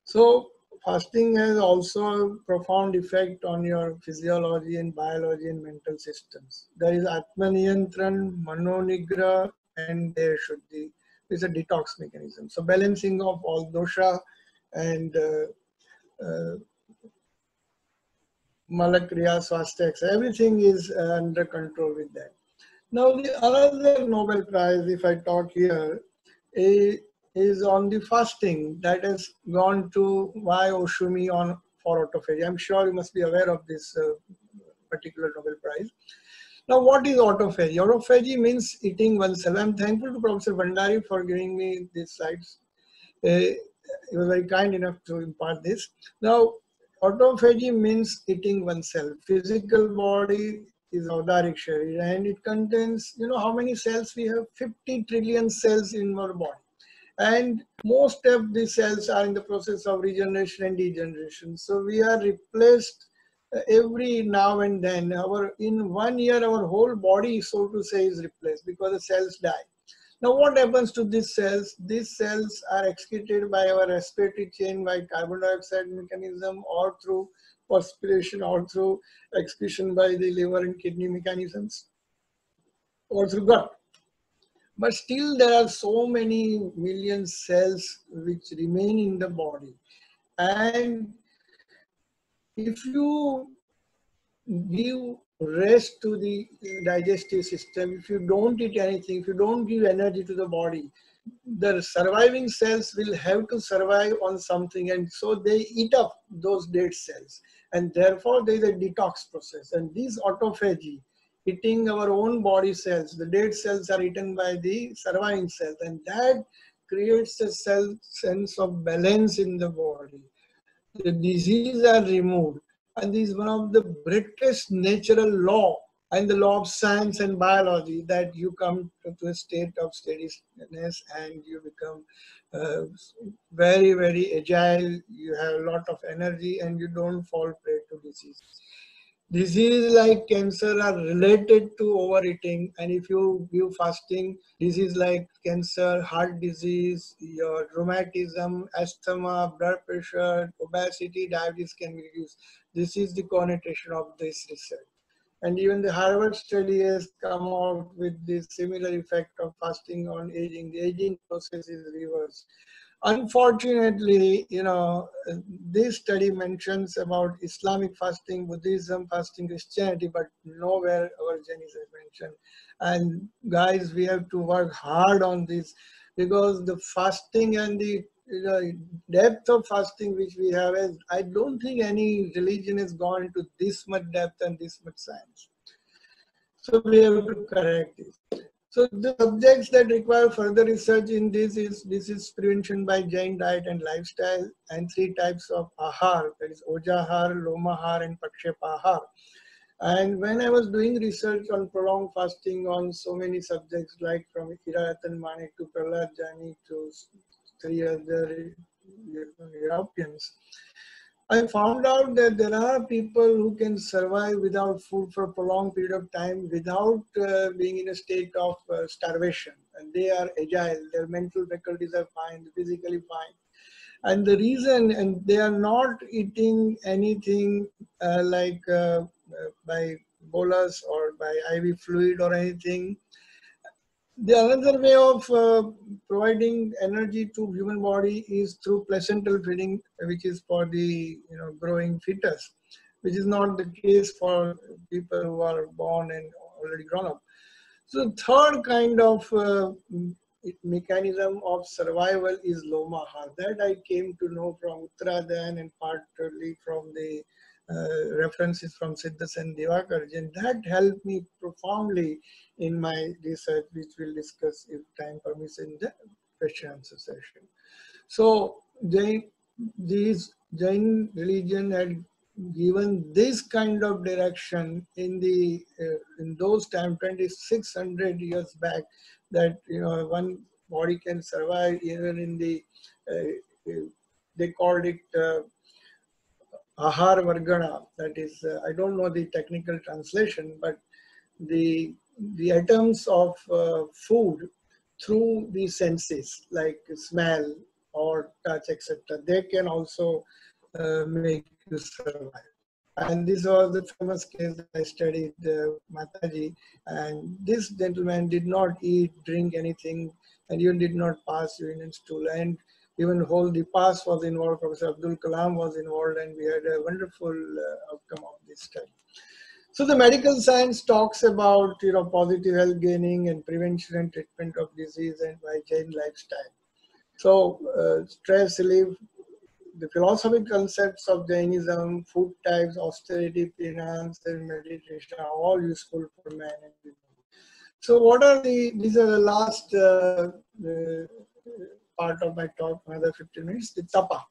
So fasting has also a profound effect on your physiology and biology and mental systems. There is Atmaniyantran, Manonigra, and there should be is a detox mechanism. So balancing of all dosha and uh, uh, Malakriya, Swasthya, everything is under control with that. Now the other Nobel Prize, if I talk here, is on the fasting that has gone to Y. Ohsumi on for autophagy. I'm sure you must be aware of this uh, particular Nobel Prize. Now, what is autophagy? Autophagy means eating oneself. I'm thankful to Professor Bhandari for giving me these slides. Uh, he was very kind enough to impart this. Now, autophagy means eating oneself. Physical body is Avdarik Sharir and it contains, you know, how many cells we have? 50 trillion cells in our body and most of the cells are in the process of regeneration and degeneration. So we are replaced every now and then. Our in one year, our whole body, so to say, is replaced because the cells die. Now, what happens to these cells? These cells are excreted by our respiratory chain by carbon dioxide mechanism or through perspiration or through excretion by the liver and kidney mechanisms or through gut. But still there are so many million cells which remain in the body. And if you give rest to the digestive system, if you don't eat anything, if you don't give energy to the body, the surviving cells will have to survive on something and so they eat up those dead cells and therefore there is a detox process and this autophagy eating our own body cells. The dead cells are eaten by the surviving cells, and that creates a cell sense of balance in the body. The diseases are removed, and this is one of the greatest natural law and the law of science and biology that you come to a state of steadiness and you become uh, very very agile. You have a lot of energy and you don't fall prey to disease disease like cancer are related to overeating and if you give fasting disease like cancer heart disease your rheumatism asthma blood pressure obesity diabetes can be reduced this is the connotation of this research And even the Harvard study has come out with the similar effect of fasting on aging. The aging process is reversed. Unfortunately, you know, this study mentions about Islamic fasting, Buddhism fasting, Christianity, but nowhere our Jainism is mentioned. And guys, we have to work hard on this because the fasting and the know, depth of fasting which we have is, I don't think any religion has gone into this much depth and this much science. So we have to correct this. So the subjects that require further research in this is is prevention by Jain diet and lifestyle and three types of ahar that is ojahar, lomahar and pakshepahar. And when I was doing research on prolonged fasting on so many subjects like from Hira Ratan Manek to Prahlad Jani to three other Europeans, I found out that there are people who can survive without food for a prolonged period of time without uh, being in a state of uh, starvation. And they are agile, their mental faculties are fine, physically fine. And the reason, and they are not eating anything uh, like uh, by bolus or by IV fluid or anything. The another way of uh, providing energy to human body is through placental feeding, which is for the you know growing fetus, which is not the case for people who are born and already grown up. So third kind of uh, mechanism of survival is Lomahar. That I came to know from Uttaradhyayan and partly from the uh, references from Siddhas and Divakarjan. That helped me profoundly in my research, which we'll discuss if time permits in the question answer session. So Jain, these Jain religion had given this kind of direction in the uh, in those time 2600 years back that you know one body can survive even in the uh, they called it uh, ahar vargana that is uh, i don't know the technical translation but the the atoms of uh, food through the senses like smell or touch etc they can also uh, make you survive. And this was the famous case that i studied uh, mataji. And this gentleman did not eat drink anything and even did not pass urine and stool and even whole the past was involved. Professor abdul kalam was involved and we had a wonderful uh, outcome of this study so the medical science talks about you know positive health gaining and prevention and treatment of disease and by Jain lifestyle. So uh, stress relief, the philosophical concepts of Jainism, food types, austerity, penance, and meditation are all useful for man and women. So what are the, these are the last uh, uh, part of my talk, another 15 minutes, the tapa,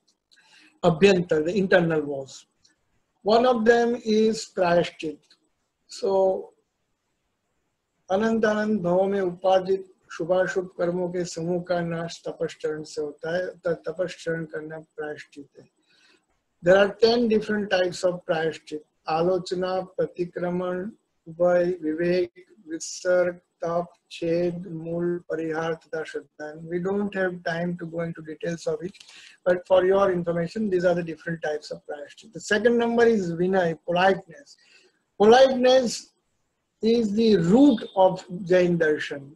abhyantar, the internal wars. One of them is prayashchit. सो अनंत अनंत भावों में उपार्जित शुभाशुभ कर्मों के समूह का नाश तपस्चरण से होता है तो तपस्चरण करना प्रायश्चित है there are ten different types of प्रायश्चित आलोचना, प्रतिक्रमण, उभय, विवेक, विसर्ग tap, ched, mool, parihar, tadashadhan. We don't have time to go into details of it, but for your information, these are the different types of prayashchit. The second number is vinay, politeness. Politeness is the root of Jain darshan.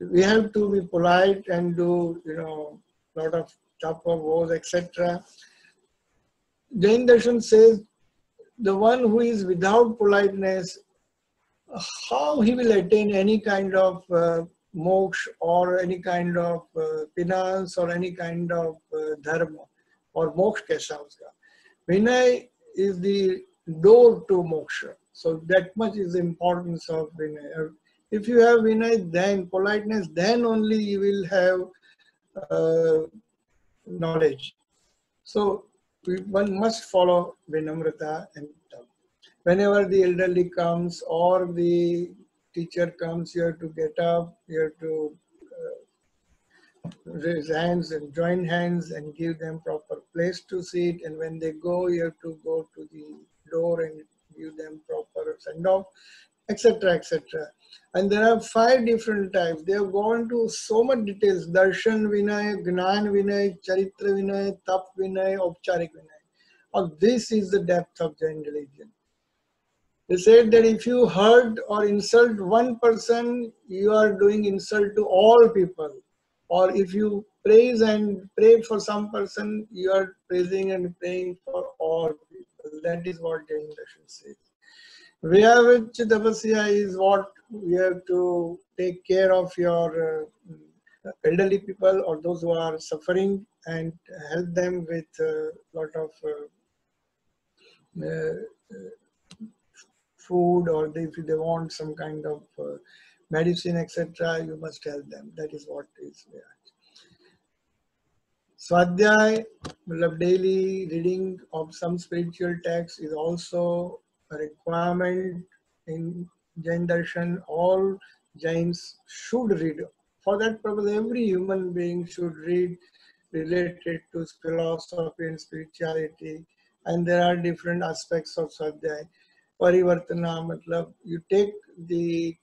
We have to be polite and do, you know, lot of tapa, vows, etc. Jain darshan says the one who is without politeness how he will attain any kind of uh, moksha or any kind of uh, penance or any kind of uh, dharma or moksha kaisa. Vinay is the door to moksha. So that much is the importance of Vinay. If you have Vinay, then politeness, then only you will have uh, knowledge. So we, one must follow Vinamrata and Whenever the elderly comes or the teacher comes, you have to get up, you have to uh, raise hands and join hands and give them proper place to sit. And when they go, you have to go to the door and give them proper send off, etc. etc. And there are five different types. They have gone to so much details darshan vinay, gnan vinay, charitra vinay, tap vinay, opcharik vinay. All this is the depth of Jain religion. They said that if you hurt or insult one person, you are doing insult to all people. Or if you praise and pray for some person, you are praising and praying for all people. That is what Jain Darshan says. Vyavich tapasya is what we have to take care of your uh, elderly people or those who are suffering and help them with a lot of uh, uh, food or if they want some kind of uh, medicine, etc., you must help them. That is what is there. Swadhyay, daily reading of some spiritual text is also a requirement in Jain Darshan. All Jains should read. For that purpose, every human being should read related to philosophy and spirituality. And there are different aspects of Swadhyay. Parivartana, matlab, you take the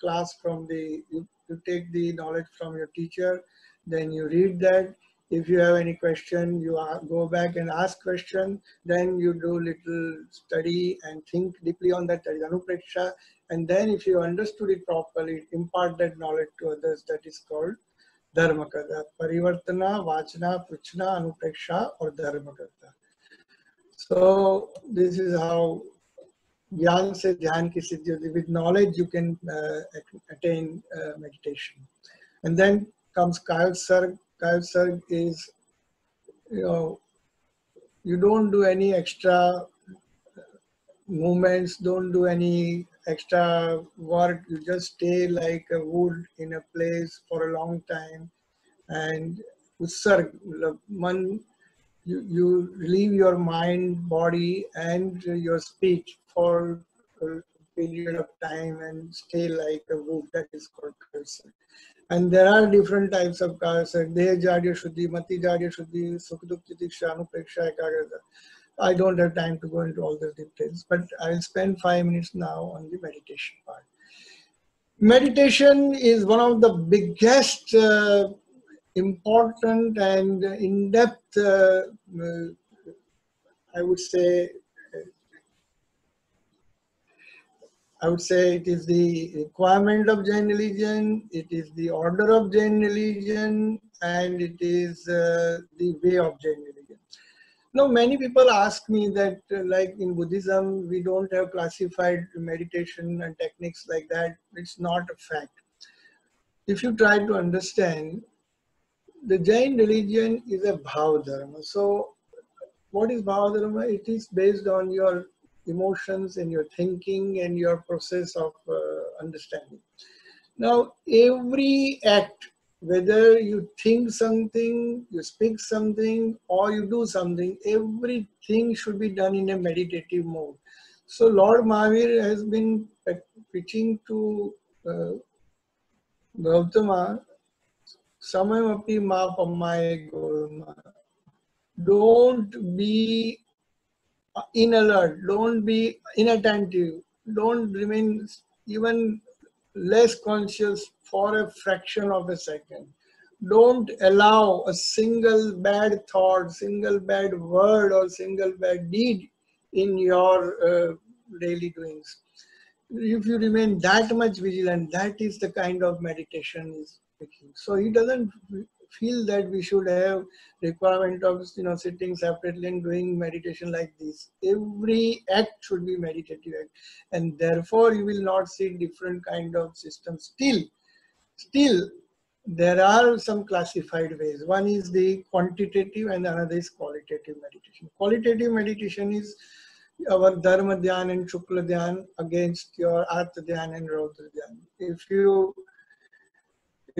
class from the, you, you take the knowledge from your teacher, then you read that. If you have any question, you go back and ask question. Then you do little study and think deeply on that. Anupreksha. And then if you understood it properly, impart that knowledge to others. That is called dharmakata. Parivartana, vachana, puchna, anupreksha or dharmakata. So this is how with knowledge you can uh, attain uh, meditation. And then comes Kayasarg Kyle Sarg is you know you don't do any extra uh, movements don't do any extra work. You just stay like a wood in a place for a long time. And usarg man you, you relieve your mind body and your speech for a period of time and stay like a wood that is called karsa. And there are different types of karsa. Deha Jarya Shuddhi, Mati Jarya Shuddhi, Sukhduk Titiksha, Anupreksha, Ekagrata. I don't have time to go into all the details, but I'll spend five minutes now on the meditation part. Meditation is one of the biggest uh, important and in-depth, uh, uh, I would say, I would say it is the requirement of Jain religion, it is the order of Jain religion, and it is uh, the way of Jain religion. Now, many people ask me that, uh, like in Buddhism, we don't have classified meditation and techniques like that. It's not a fact. If you try to understand, the Jain religion is a Bhava Dharma. So, what is Bhava Dharma? It is based on your emotions and your thinking and your process of uh, understanding. Now, every act, whether you think something, you speak something, or you do something, everything should be done in a meditative mode. So, Lord Mahavir has been preaching to uh, Gautama, Samamapi ma pammaye Don't be inalert, don't be inattentive, don't remain even less conscious for a fraction of a second. Don't allow a single bad thought, single bad word, or single bad deed in your uh, daily doings. If you remain that much vigilant, that is the kind of meditation is So he doesn't feel that we should have requirement of you know sitting separately and doing meditation like this. Every act should be meditative act. And therefore you will not see different kind of systems still still there are some classified ways. One is the quantitative and another is qualitative meditation. Qualitative meditation is our dharma dhyan and shukla dhyan against your artha dhyan and raudra dhyan. If you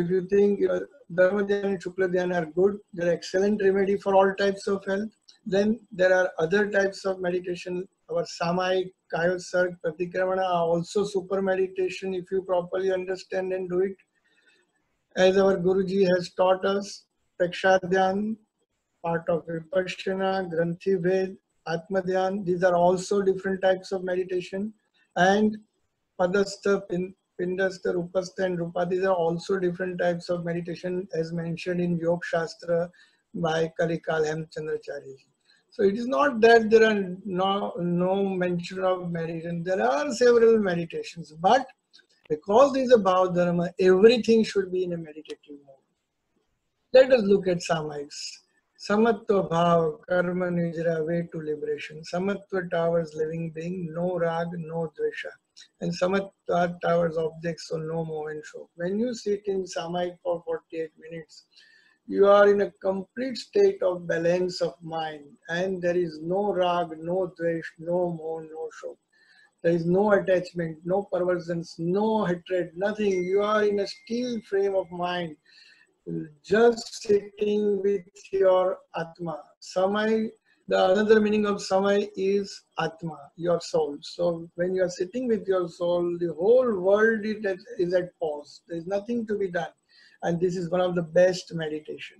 if you think uh, your Dharma and Shukla Dhyana are good, they're excellent remedy for all types of health. Then there are other types of meditation. Our Samai, Kayosarg, Pratikramana are also super meditation if you properly understand and do it. As our Guruji has taught us, Prekshadhyan, part of Vipassana, Granthi Ved, Atmadhyan, these are also different types of meditation. And Padastha, Pindastha, Rupastha and Rupa. These are also different types of meditation as mentioned in Yoga Shastra by Kalikal Hemchandracharya. So it is not that there are no, no mention of meditation. There are several meditations, but because this is about dharma, everything should be in a meditative mode. Let us look at Samiks. Samatva bhav, karma nijra, way to liberation. Samatva towers living being, no rag, no dvesha. And samatva towers objects, so no more and. When you sit in Samik for 48 minutes, you are in a complete state of balance of mind and there is no rag, no dvesh, no more, no show. There is no attachment, no perversions, no hatred, nothing. You are in a still frame of mind just sitting with your Atma. Samay, the another meaning of Samay is Atma, your soul. So when you are sitting with your soul, the whole world is at, is at pause. There is nothing to be done. And this is one of the best meditation.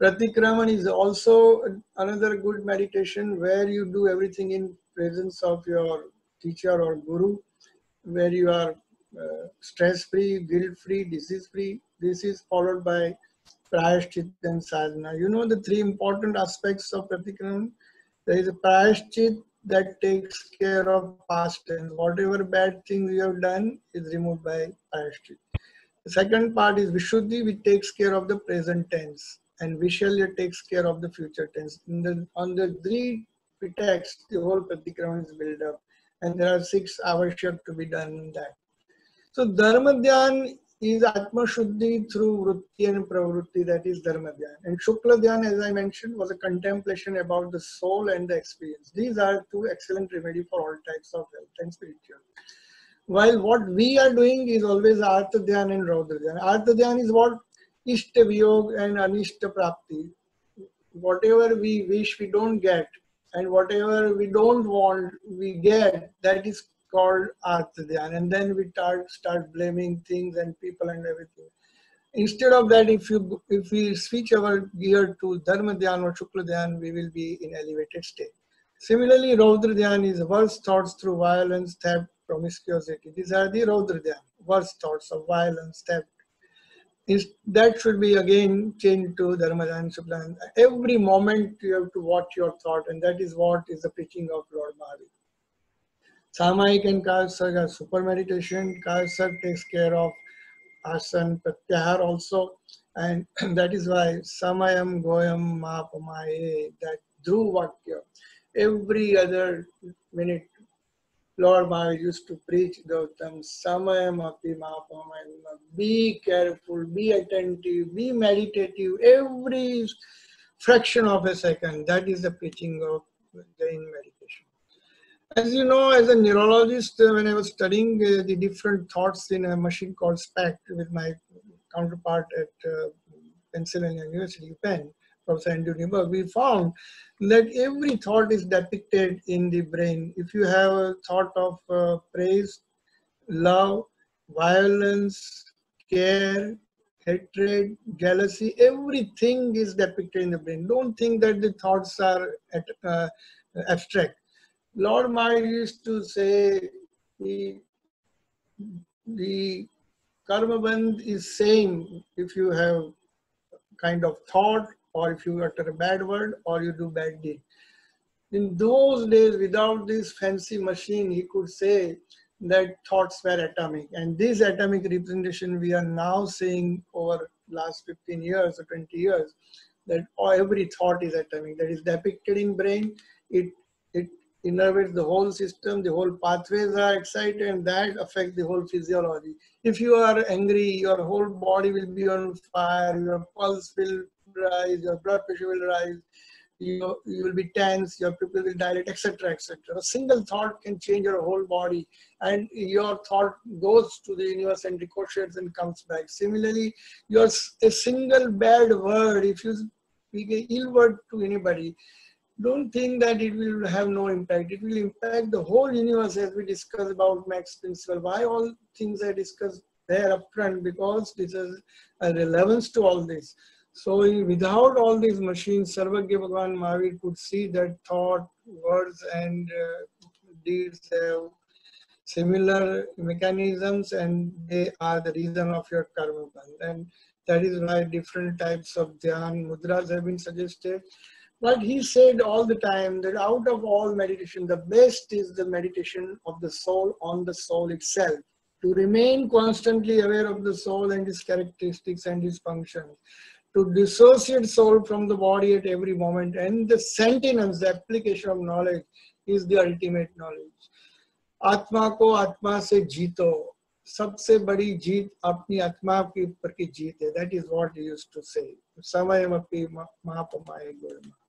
Pratikraman is also another good meditation where you do everything in presence of your teacher or guru, where you are uh, stress-free, guilt-free, disease-free, this is followed by prayashchit and sadhana. You know the three important aspects of pratikram. There is a prayashchit that takes care of past tense. Whatever bad things you have done is removed by prayashchit. The second part is vishuddhi, which takes care of the present tense, and vishalya takes care of the future tense. The, on the three pretexts, the whole pratikram is built up, and there are six avashyak to be done in that. So dharma dhyan is Atma Shuddhi through Vritti and Pravrutti, that is Dharma Dhyan. And Shukla Dhyan, as I mentioned, was a contemplation about the soul and the experience. These are two excellent remedy for all types of health and spiritual. While what we are doing is always Artha Dhyan and Raudra Dhyan. Artha Dhyan is what Ishta and Anishta Prapti. Whatever we wish we don't get, and whatever we don't want we get, that is called Arthadhyan. And then we start, start blaming things and people and everything. Instead of that, if you if we switch our gear to Dharma Dhyan or Shukla Dhyan, we will be in elevated state. Similarly, Raudra Dhyan is worse thoughts through violence, theft, promiscuity. These are the Raudra Dhyan, worse thoughts of violence, theft. Is, that should be again changed to Dharma Dhyan, Shukla Dhyan. Every moment you have to watch your thought, and that is what is the preaching of Lord Mahavir. Samayik and Kayasarg are super meditation. Kayasarg takes care of asan pratyahar also. And that is why Samayam Goyam Mapamaye, that Dhruv Vakya, every other minute, Lord Mahavir used to preach Gautam, Samayam Api be careful, be attentive, be meditative, every fraction of a second. That is the preaching of the meditation. As you know, as a neurologist, uh, when I was studying uh, the different thoughts in a machine called SPECT with my counterpart at uh, Pennsylvania University, Penn, Professor Andrew Newberg, we found that every thought is depicted in the brain. If you have a thought of uh, praise, love, violence, care, hatred, jealousy, everything is depicted in the brain. Don't think that the thoughts are at, uh, abstract Lord Mahavir used to say the, the karma band is same if you have kind of thought or if you utter a bad word or you do bad deed. In those days, without this fancy machine, he could say that thoughts were atomic. And this atomic representation we are now seeing over last 15 years or 20 years, that every thought is atomic. That is depicted in brain. It innervates the whole system, the whole pathways are excited and that affects the whole physiology. If you are angry, your whole body will be on fire, your pulse will rise, your blood pressure will rise, you, you will be tense, your pupil will dilate, etc. etc. A single thought can change your whole body and your thought goes to the universe and ricochets and comes back. Similarly, your a single bad word, if you speak ill word to anybody, don't think that it will have no impact. It will impact the whole universe as we discuss about Mach's principle. Why all things I discussed there upfront? Because this is a relevance to all this. So without all these machines, Sarvagya Bhagavan Mahavir could see that thought, words and uh, deeds have similar mechanisms and they are the reason of your karma And that is why different types of dhyan mudras have been suggested But he said all the time that out of all meditation, the best is the meditation of the soul on the soul itself. To remain constantly aware of the soul and its characteristics and its functions. To dissociate soul from the body at every moment. And the sentinence, the application of knowledge, is the ultimate knowledge. आत्मा को आत्मा से जीतो सबसे बड़ी जीत अपनी आत्मा के ऊपर की जीत है that is what use to से समय महापमाए Gurma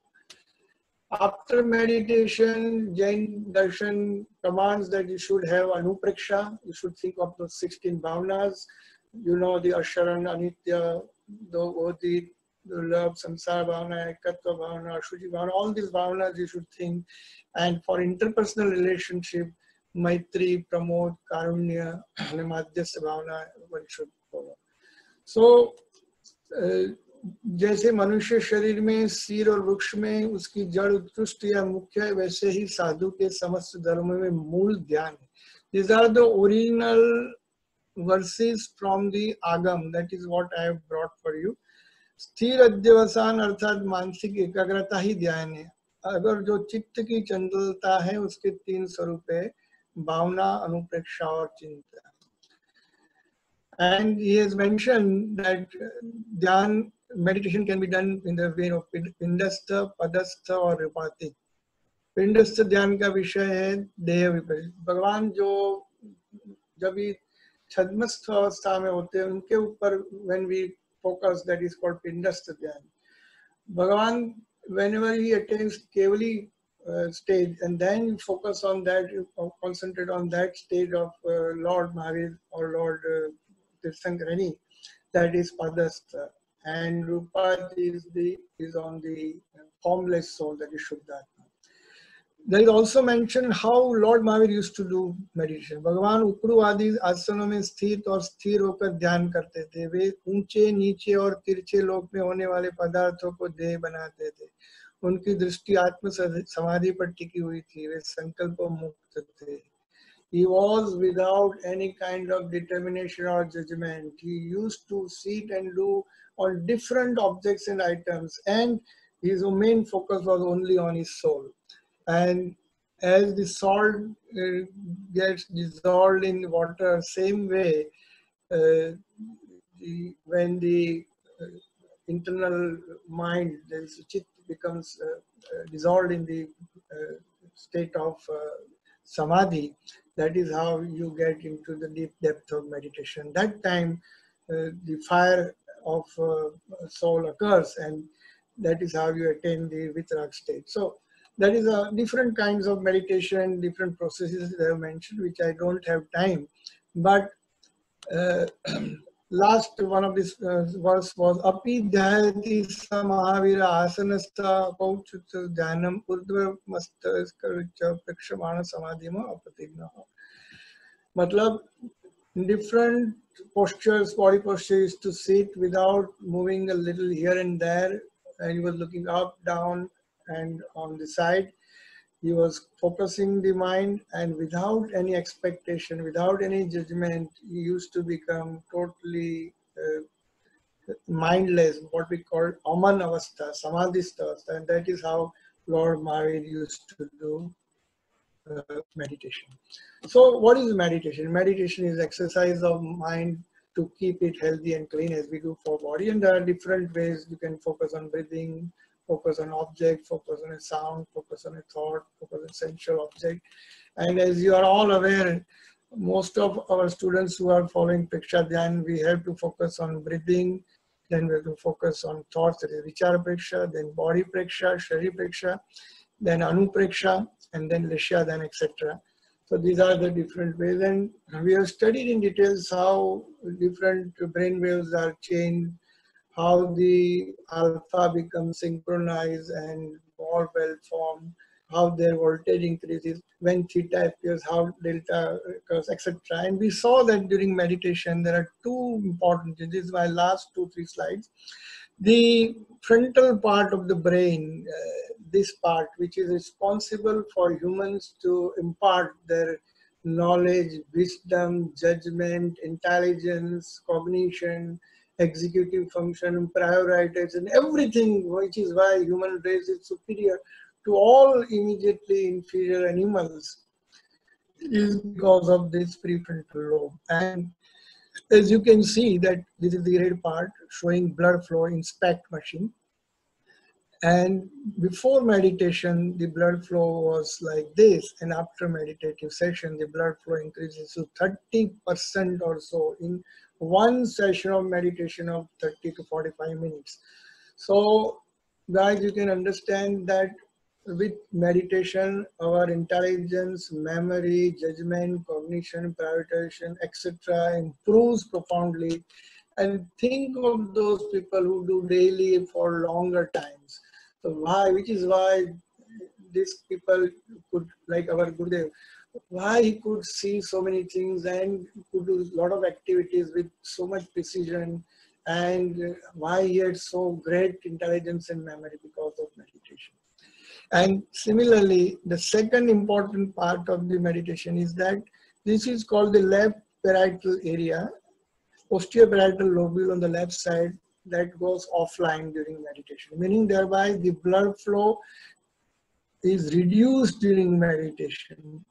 after meditation, Jain Darshan commands that you should have anupreksha. You should think of the 16 bhavnas. You know the Asharan, Anitya, the Odi, the love, Samsara bhavana, Ekatva bhavana, Ashuji bhavana. All these bhavnas you should think. And for interpersonal relationship, Maitri, Pramod, Karunya, Madhyasya bhavana, one should follow. So, uh, जैसे मनुष्य शरीर में सिर और वृक्ष में उसकी जड़ उत्कृष्ट या मुख्य है, वैसे ही साधु के समस्त धर्म में मूल ध्यान है। Are the original verses from the Agama that is what I have brought for you स्थिर अध्यवसान अर्थात मानसिक एकाग्रता ही ध्यान है अगर जो चित्त की चंचलता है उसके तीन स्वरूप है भावना अनुप्रेक्षा और चिंता and has mentioned that dhyan meditation can be done in the way of पिंडस्थ पदस्थ और विपाति पिंडस्थ ध्यान का विषय है देह विपरीत भगवान जो जब भी छदमस्थ अवस्था में होते हैं उनके ऊपर when we focus that is called पिंडस्थ ध्यान भगवान whenever he attains kevali uh, stage and then you focus on that you concentrate on that stage of uh, lord mahavir or lord uh, tirthankarani that is padastha and Rupa is the is on the formless soul that is Shuddhatma. There is also mentioned how Lord Mahavir used to do meditation. भगवान उपरुवादी आसनों में स्थित और स्थिर होकर ध्यान करते थे वे ऊँचे नीचे और तिरछे लोक में होने वाले पदार्थों को देह बनाते थे उनकी दृष्टि आत्म समाधि पर टिकी हुई थी वे संकल्प मुक्त थे He was without any kind of determination or judgment. He used to sit and do on different objects and items, and his main focus was only on his soul. And as the salt uh, gets dissolved in water, same way, uh, the, when the uh, internal mind, the chit becomes uh, uh, dissolved in the uh, state of samadhi, that is how you get into the deep depth of meditation. That time, the fire of uh, soul occurs and that is how you attain the vitrag state. So that is a different kinds of meditation, different processes i have mentioned, which I don't have time. But uh, last one of this uh, verse was api dhyayati samahavira asanastha kauchutu dhyanam urdhva mastaskarucha prakshamana samadhima apatigna. Matlab, different postures, body postures to sit without moving a little here and there. And he was looking up, down, and on the side. He was focusing the mind and without any expectation, without any judgment, he used to become totally uh, mindless, what we call Aman Avastha, Samadhista and that is how Lord Mahavir used to do uh, meditation. So what is meditation? Meditation is exercise of mind to keep it healthy and clean as we do for body. And there are different ways you can focus on breathing, focus on object, focus on a sound, focus on a thought, focus on a sensual object. And as you are all aware, most of our students who are following Preksha Dhyan, we have to focus on breathing, then we have to focus on thoughts, that is Vichara Preksha, then body Preksha, Shari Preksha, then Anu Preksha, and then Leshya, then etc. So these are the different ways and we have studied in details how different brain waves are changed, how the alpha becomes synchronized and more well formed, how their voltage increases, when theta appears, how delta occurs, etc. And we saw that during meditation, there are two important, this is my last two, three slides. The frontal part of the brain, uh, this part which is responsible for humans to impart their knowledge, wisdom, judgment, intelligence, cognition, executive function, prioritization, everything, which is why human race is superior to all immediately inferior animals is because of this prefrontal lobe. And as you can see that this is the red part showing blood flow in SPECT machine. And before meditation, the blood flow was like this. And after meditative session, the blood flow increases to 30% or so in one session of meditation of 30 to 45 minutes. So guys, you can understand that with meditation, our intelligence, memory, judgment, cognition, prioritization, etc. improves profoundly. And think of those people who do daily for longer times. So why, which is why these people could, like our Gurudev, why he could see so many things and could do a lot of activities with so much precision and why he had so great intelligence and memory because of meditation. And similarly, the second important part of the meditation is that this is called the left parietal area, posterior parietal lobule on the left side that goes offline during meditation, meaning thereby the blood flow is reduced during meditation.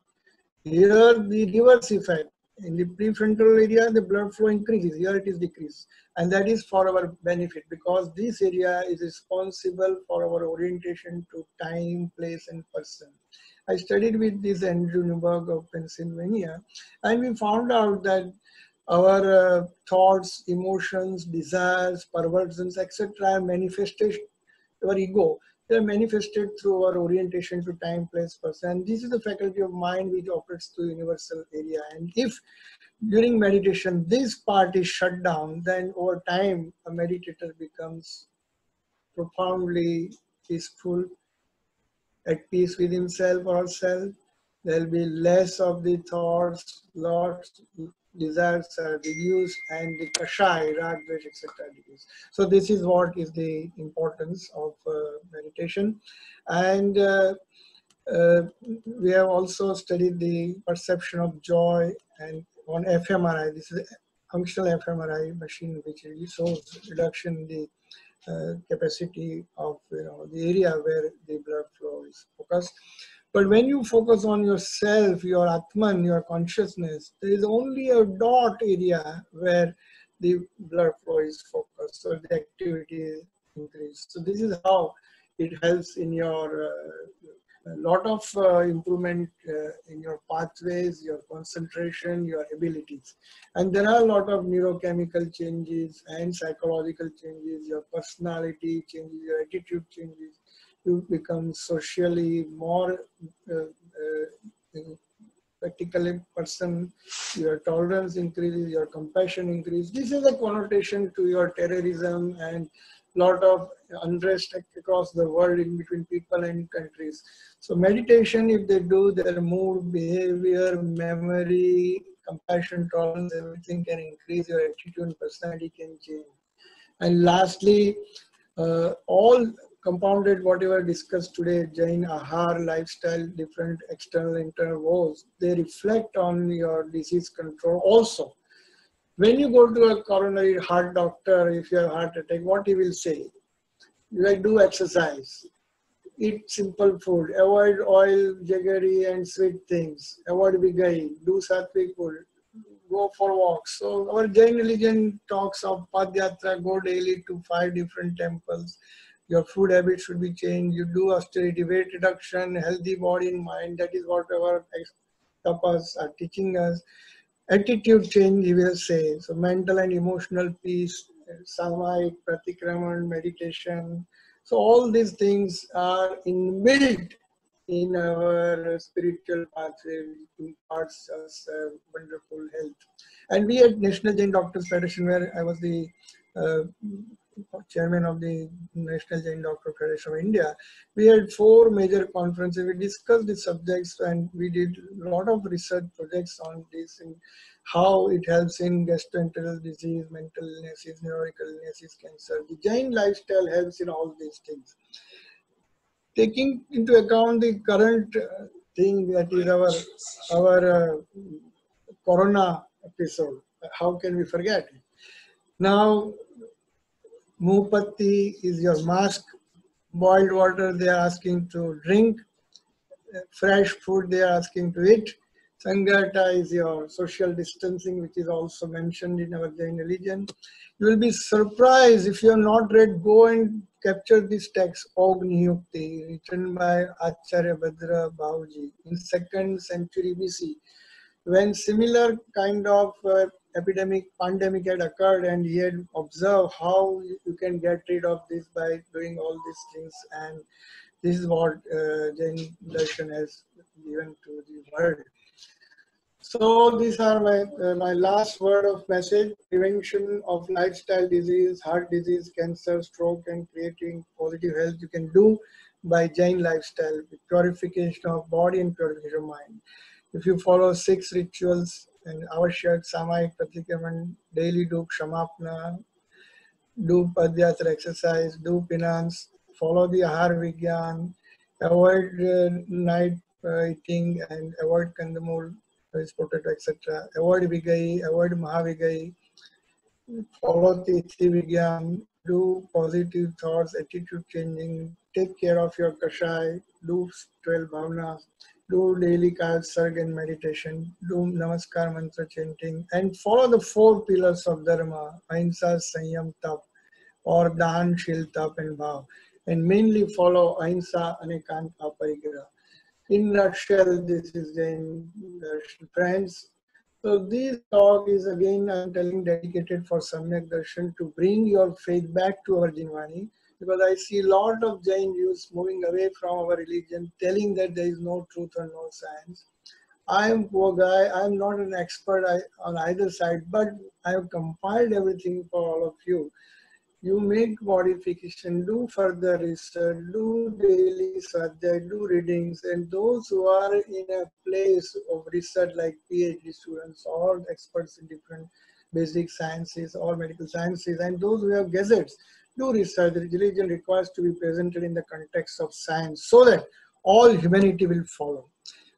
Here the reverse effect. In the prefrontal area, the blood flow increases. Here it is decreased and that is for our benefit because this area is responsible for our orientation to time, place, and person. I studied with this Andrew Newberg of Pennsylvania, and we found out that our uh, thoughts, emotions, desires, perversions, etc., are manifested, our ego, they are manifested through our orientation to time, place, person. This is the faculty of mind which operates through universal area. And if during meditation this part is shut down, then over time a meditator becomes profoundly peaceful, at peace with himself or herself. There'll be less of the thoughts, lots, desires are reduced, and the kashai, rag, etc. reduced. So this is what is the importance of uh, meditation. And uh, uh, we have also studied the perception of joy and on fMRI. This is functional fMRI machine which shows reduction in the uh, capacity of you know the area where the blood flow is focused. But when you focus on yourself, your Atman, your consciousness, there is only a dot area where the blood flow is focused, so the activity is increased. So this is how it helps in your uh, lot of uh, improvement uh, in your pathways, your concentration, your abilities. And there are a lot of neurochemical changes and psychological changes, your personality changes, your attitude changes. You become socially more uh, uh person, your tolerance increases, your compassion increases. This is a connotation to your terrorism and lot of unrest across the world in between people and countries. So meditation, if they do, their mood, behavior, memory, compassion, tolerance, everything can increase, your attitude and personality can change. And lastly, uh, all compounded whatever discussed today, Jain Ahar, lifestyle, different external, internal woes, they reflect on your disease control also. When you go to a coronary heart doctor, if you have heart attack, what he will say? You do exercise, eat simple food, avoid oil, jaggery and sweet things, avoid vigai, do sattvic food, go for walks. So our Jain religion talks of Padyatra, go daily to five different temples. Your food habits should be changed. You do austerity, weight reduction, healthy body and mind. That is what our tapas are teaching us attitude change, he will say. So mental and emotional peace, samayik, pratikraman, meditation. So all these things are inbuilt in our spiritual pathway, It imparts us wonderful health. And we at National Jain Doctors Federation, where I was the uh, chairman of the National Jain Doctor Federation of India, we had four major conferences. We discussed the subjects and we did a lot of research projects on this and how it helps in gastrointestinal disease, mental illnesses, neurological illnesses, cancer. The Jain lifestyle helps in all these things. Taking into account the current uh, thing that is our our uh, corona episode, how can we forget? Now, Muhpatti is your mask. Boiled water they are asking to drink. Fresh food they are asking to eat. Sangata is your social distancing, which is also mentioned in our Jain religion. You will be surprised if you have not read, go and capture this text, Ogh Niryukti, written by Acharya Bhadrabahuji in second century BC. When similar kind of uh, epidemic, pandemic had occurred and he had observed how you can get rid of this by doing all these things and this is what uh, Jain Darshan has given to the world. So these are my, uh, my last word of message. Prevention of lifestyle disease, heart disease, cancer, stroke, and creating positive health you can do by Jain lifestyle, purification of body and purification of mind. If you follow six rituals daily do Kshamapna, do Padhyatra exercise, do penance, follow the Ahar Vigyan, avoid uh, night uh, eating and avoid Kandamul rice potato, etc. Avoid Vigai, avoid Mahavigai, follow the Vigyan, do positive thoughts, attitude changing, take care of your Kashai, do 12 bhavnas, do daily Sarg and meditation, do Namaskar mantra chanting, and follow the four pillars of Dharma, Ahimsa, Sanyam, Tap, or Dan, Shil, Tap, and Bhav. And mainly follow Ahimsa, Anekant, Aparigraha in nutshell, this is Darshan. Friends, so this talk is again, I'm telling, dedicated for Samyak Darshan to bring your faith back to our Jinwani because I see a lot of Jain youths moving away from our religion, telling that there is no truth or no science. I am poor guy, I am not an expert on either side, but I have compiled everything for all of you you make modification, do further research, do daily subject, do readings, and those who are in a place of research like PhD students or experts in different basic sciences or medical sciences, and those who have gazettes, do research. Religion requires to be presented in the context of science so that all humanity will follow.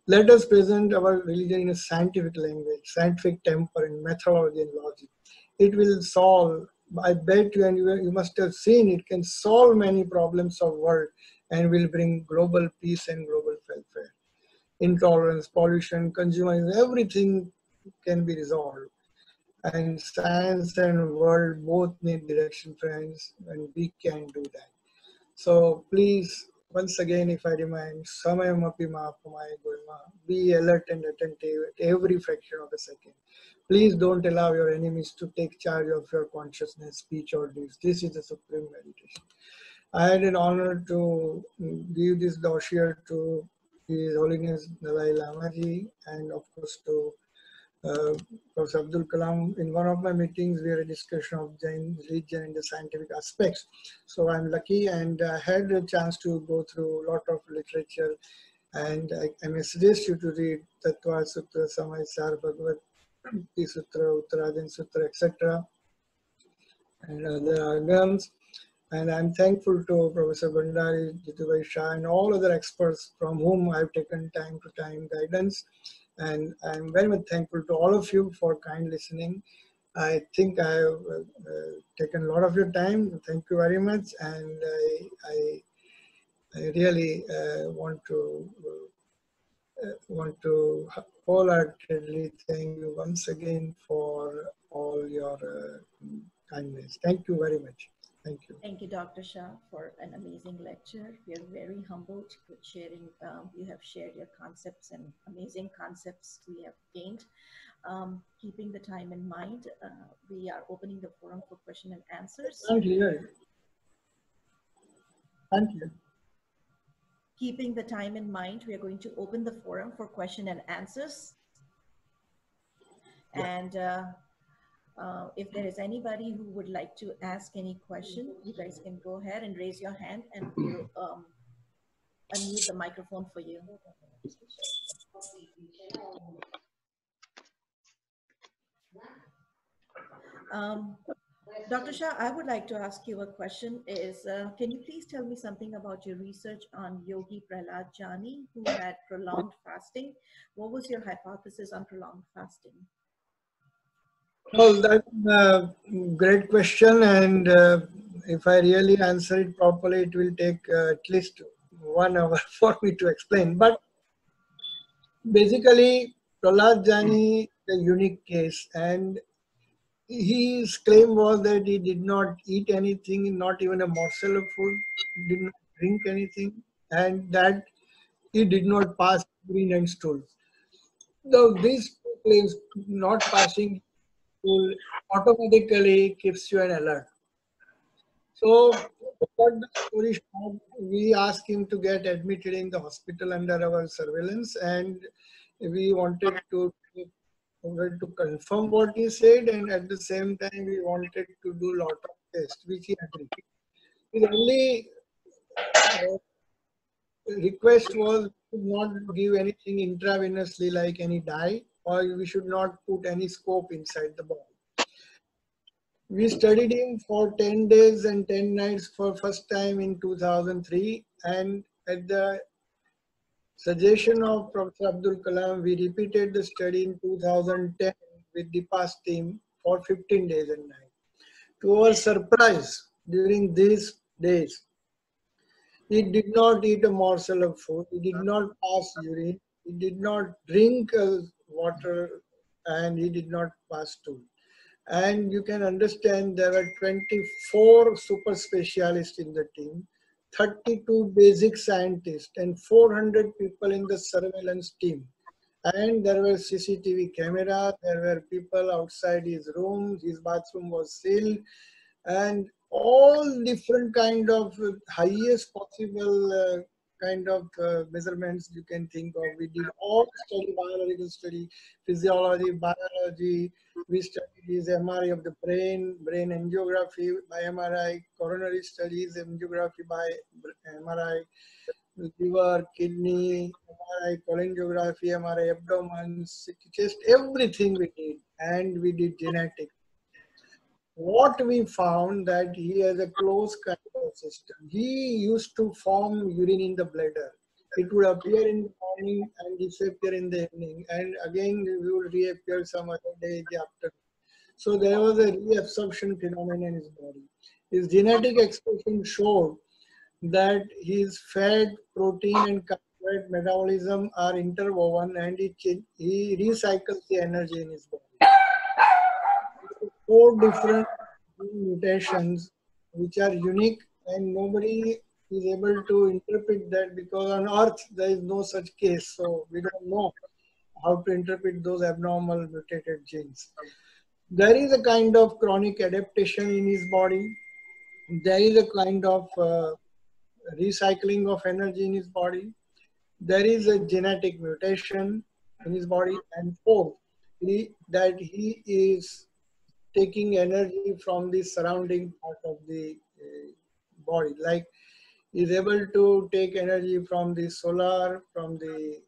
Let us present our religion in a scientific language, scientific temper, and methodology and logic. It will solve I bet you, and you, you must have seen, it can solve many problems of world and will bring global peace and global welfare. Intolerance, pollution, consumerism, everything can be resolved. And science and world both need direction, friends, and we can do that. So please, once again, if I remind, be alert and attentive at every fraction of a second. Please don't allow your enemies to take charge of your consciousness, speech, or deeds. This is the supreme meditation. I had an honor to give this dossier to His Holiness Dalai Lama ji and of course to Uh, Professor Abdul Kalam. In one of my meetings, we had a discussion of Jain religion and the scientific aspects. So I'm lucky and I had a chance to go through a lot of literature and I, I may suggest you to read Tattva Sutra, Samay Sar Bhagavad T Sutra, Uttaradhyayan Sutra, etc. and other agams. And I'm thankful to Professor Bhandari, Jitubhai Shah, and all other experts from whom I've taken time to time guidance. And I'm very much thankful to all of you for kind listening. I think I've uh, taken a lot of your time. Thank you very much. And I, I, I really uh, want to uh, want to wholeheartedly thank you once again for all your uh, kindness. Thank you very much. Thank you. Thank you, Dr. Shah, for an amazing lecture. We are very humbled with sharing. Um, you have shared your concepts and amazing concepts we have gained. Um, keeping the time in mind, uh, we are opening the forum for question and answers. Thank you. Thank you. Keeping the time in mind, we are going to open the forum for question and answers. Yeah. And uh, uh, if there is anybody who would like to ask any question, you guys can go ahead and raise your hand and we'll um, unmute the microphone for you. Um, Dr. Shah, I would like to ask you a question is, uh, can you please tell me something about your research on Yogi Prahlad Jani, who had prolonged fasting? What was your hypothesis on prolonged fasting? Well, that's a great question, and uh, if I really answer it properly, it will take uh, at least one hour for me to explain. But basically, Prahlad Jani is a unique case, and his claim was that he did not eat anything, not even a morsel of food, did not drink anything, and that he did not pass urine and stool. Now, these claims not passing automatically gives you an alert. So, we asked him to get admitted in the hospital under our surveillance, and we wanted to to confirm what he said, and at the same time, we wanted to do a lot of tests, which he agreed. His only uh, request was to not give anything intravenously, like any dye, or we should not put any scope inside the body. We studied him for 10 days and 10 nights for first time in 2003, and at the suggestion of Professor Abdul Kalam, we repeated the study in 2010 with the past team for 15 days and nights. To our surprise, during these days, he did not eat a morsel of food, he did not pass urine, he did not drink uh, water, and he did not pass stool. And you can understand there were 24 super specialists in the team 32 basic scientists and 400 people in the surveillance team. And there were CCTV camera, there were people outside his room, his bathroom was sealed, and all different kind of highest possible uh, kind of uh, measurements you can think of. We did all study, biological study, physiology, biology. We studied his MRI of the brain, brain angiography by MRI, coronary studies, angiography by MRI, liver, kidney, MRI, cholangiography, MRI, abdomen, chest, everything we did. And we did genetics what we found that he has a closed of system. He used to form urine in the bladder. It would appear in the morning and disappear in the evening, and again it would reappear some other day after. So there was a reabsorption phenomenon in his body. His genetic expression showed that his fat, protein, and carbohydrate metabolism are interwoven, and he, he recycles the energy in his body four different mutations which are unique and nobody is able to interpret that because on earth there is no such case. So we don't know how to interpret those abnormal mutated genes. There is a kind of chronic adaptation in his body. There is a kind of uh, recycling of energy in his body. There is a genetic mutation in his body and fourth that he is taking energy from the surrounding part of the uh, body. Like is able to take energy from the solar, from the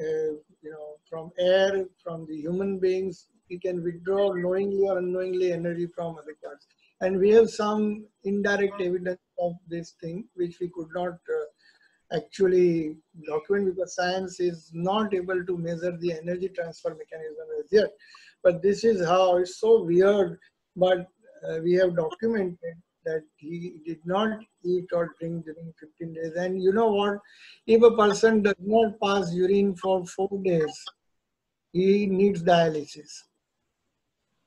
uh, you know from air, from the human beings. He can withdraw knowingly or unknowingly energy from other parts. And we have some indirect evidence of this thing, which we could not uh, actually document because science is not able to measure the energy transfer mechanism as yet. But this is how it's so weird, but uh, we have documented that he did not eat or drink during 15 days. And you know what? If a person does not pass urine for four days, he needs dialysis.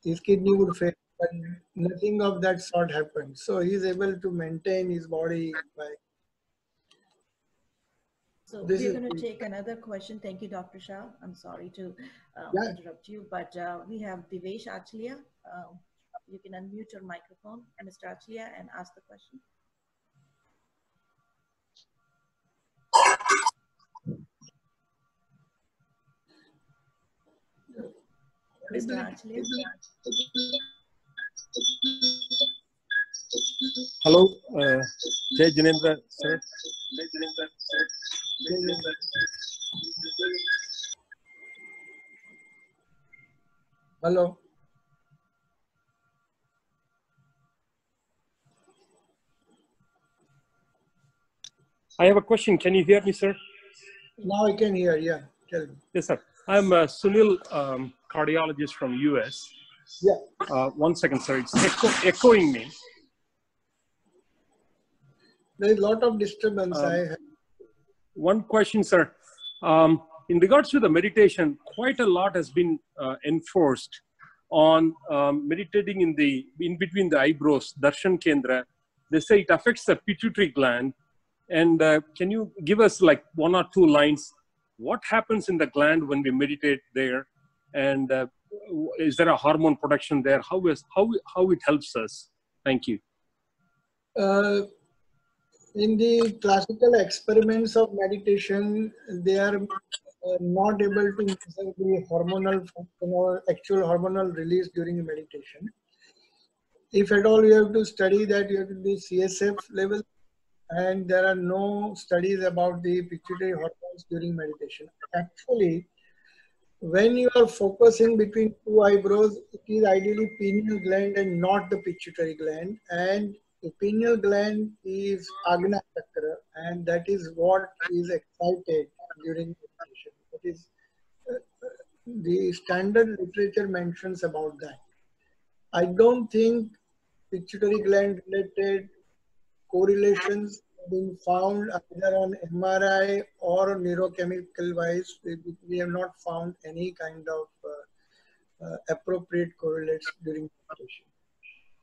His kidney would fail, but nothing of that sort happened. So he is able to maintain his body by. So this we're going to take another question. Thank you, Dr. Shah. I'm sorry to um, yeah. interrupt you, but uh, we have Divesh Achalia. Uh, you can unmute your microphone, Mr. Achia, and ask the question. Mr. Achia. Hello, uh, Jai Jinendra, sir. Jai Jinendra, sir. Hello. I have a question. Can you hear me, sir? Now I can hear. Yeah, tell me. Yes, sir. I'm a Sunil, um, cardiologist from US. Yeah. Uh, one second, sir. It's echo, echoing me. There is a lot of disturbance. Um, I have. One question, sir. Um, in regards to the meditation, quite a lot has been uh, enforced on um, meditating in the in between the eyebrows, darshan kendra. They say it affects the pituitary gland. And uh, can you give us like one or two lines? What happens in the gland when we meditate there? And uh, is there a hormone production there? How is how how it helps us? Thank you. Uh, in the classical experiments of meditation, they are uh, not able to measure the hormonal or actual hormonal release during meditation. If at all you have to study that, you have to do CSF level, and there are no studies about the pituitary hormones during meditation. Actually, when you are focusing between two eyebrows, it is ideally pineal gland and not the pituitary gland. And the pineal gland is Agna Chakra, and that is what is excited during meditation. It is uh, the standard literature mentions about that. I don't think pituitary gland related correlations been found either on MRI or neurochemical wise. We, we have not found any kind of uh, uh, appropriate correlates during meditation.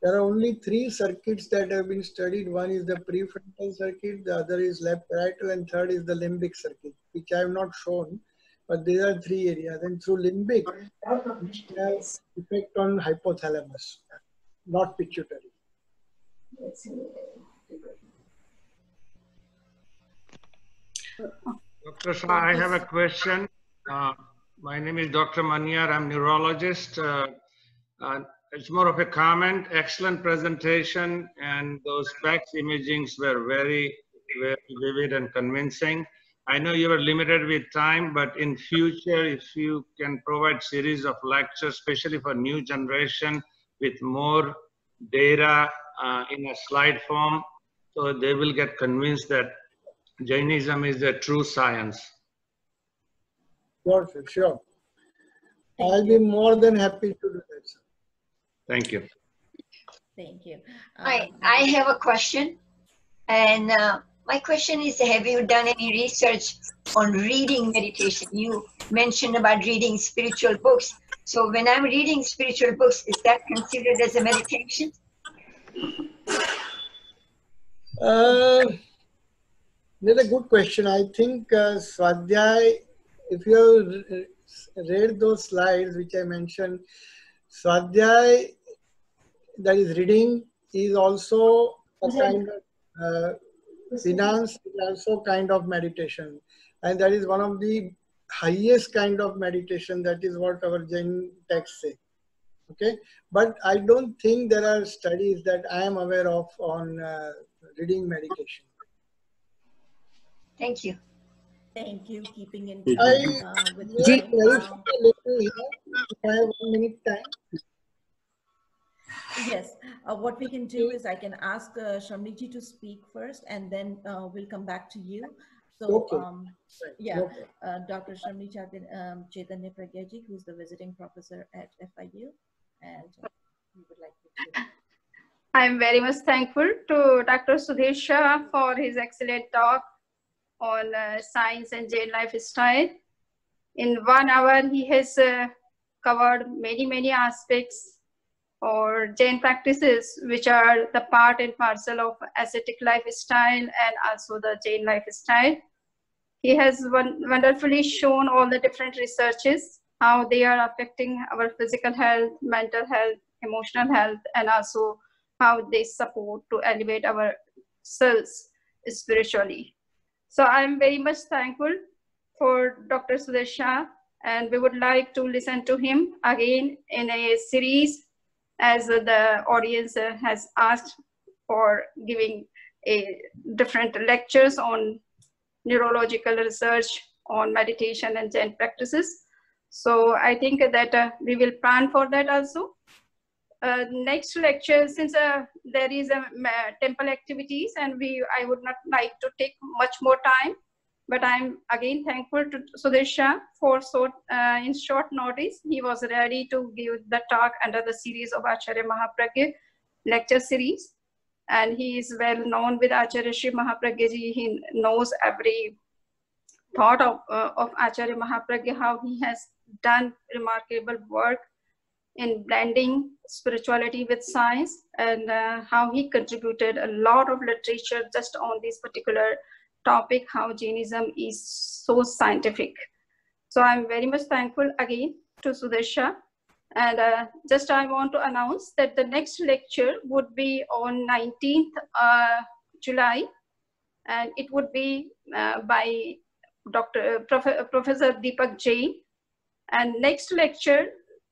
There are only three circuits that have been studied. One is the prefrontal circuit, the other is left parietal, and third is the limbic circuit, which I have not shown. But these are three areas. And through limbic, it has effect on hypothalamus, not pituitary. Dr. Shah, I have a question. Uh, my name is Dr. Manyar. I'm neurologist. Uh, uh, it's more of a comment. Excellent presentation, and those SPECS imagings were very, very vivid and convincing. I know you are limited with time, but in future, if you can provide series of lectures, especially for new generation, with more data uh, in a slide form, so they will get convinced that Jainism is the true science. Sure, sure. I'll be more than happy to do that, sir. Thank you. Thank you. I, Um, I have a question. And uh, my question is Have you done any research on reading meditation? You mentioned about reading spiritual books. So, when I'm reading spiritual books, is that considered as a meditation? Uh, that's a good question. I think uh, Swadhyay, if you have read those slides which I mentioned, Swadhyay, that is reading, is also a kind of uh, finance, is also kind of meditation. And that is one of the highest kind of meditation. That is what our Jain texts say. Okay, but I don't think there are studies that I am aware of on uh, reading medication. Thank you. Thank you, keeping in touch uh, with May I time. clarify a little I have one minute time. Yes, uh, what we can do is I can ask uh, Samaniji to speak first and then uh, we'll come back to you. So, Okay. um, yeah, No problem. uh, Dr. Samani Chaitanya, um, Chaitanya Pragyaji, who's the visiting professor at FIU, and uh, we would like to. I'm very much thankful to Dr. Sudhir Shah for his excellent talk on uh, science and Jain lifestyle. In one hour, he has uh, covered many, many aspects or Jain practices, which are the part and parcel of ascetic lifestyle and also the Jain lifestyle. He has wonderfully shown all the different researches, how they are affecting our physical health, mental health, emotional health, and also how they support to elevate our selves spiritually. So I'm very much thankful for Dr. Sudhir Shah, and we would like to listen to him again in a series as the audience has asked for giving a different lectures on neurological research on meditation and Zen practices. So I think that uh, we will plan for that also uh, next lecture, since uh, there is a temple activities and we, I would not like to take much more time. But I'm again thankful to Sudhir Shah for so uh, in short notice, he was ready to give the talk under the series of Acharya Mahapragya lecture series. And he is well known with Acharya Shri Mahapragya ji. He knows every thought of, uh, of Acharya Mahapragya, how he has done remarkable work in blending spirituality with science and uh, how he contributed a lot of literature just on this particular topic, how Jainism is so scientific. So I'm very much thankful again to Sudhir Shah. And uh, just I want to announce that the next lecture would be on 19th uh, July, and it would be uh, by Dr. Uh, Prof Professor Deepak Jain. And next lecture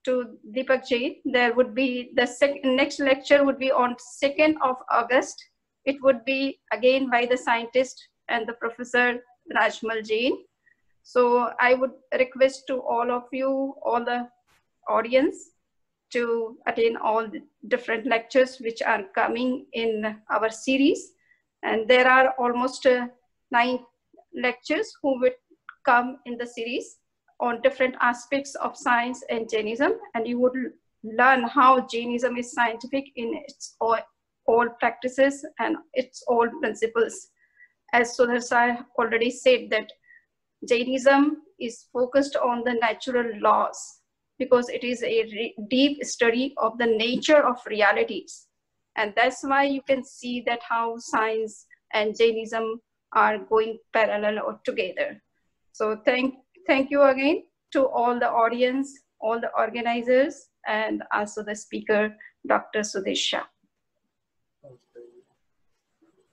to Deepak Jain, there would be the next lecture would be on 2nd of August. It would be again by the scientist and the professor Rajmal Jain. So I would request to all of you, all the audience to attend all the different lectures which are coming in our series. And there are almost uh, nine lectures who would come in the series on different aspects of science and Jainism. And you would learn how Jainism is scientific in its all, practices and its all principles. As Sudarsai already said that Jainism is focused on the natural laws because it is a deep study of the nature of realities. And that's why you can see that how science and Jainism are going parallel or together. So thank, thank you again to all the audience, all the organizers, and also the speaker, Dr. Sudhir Shah.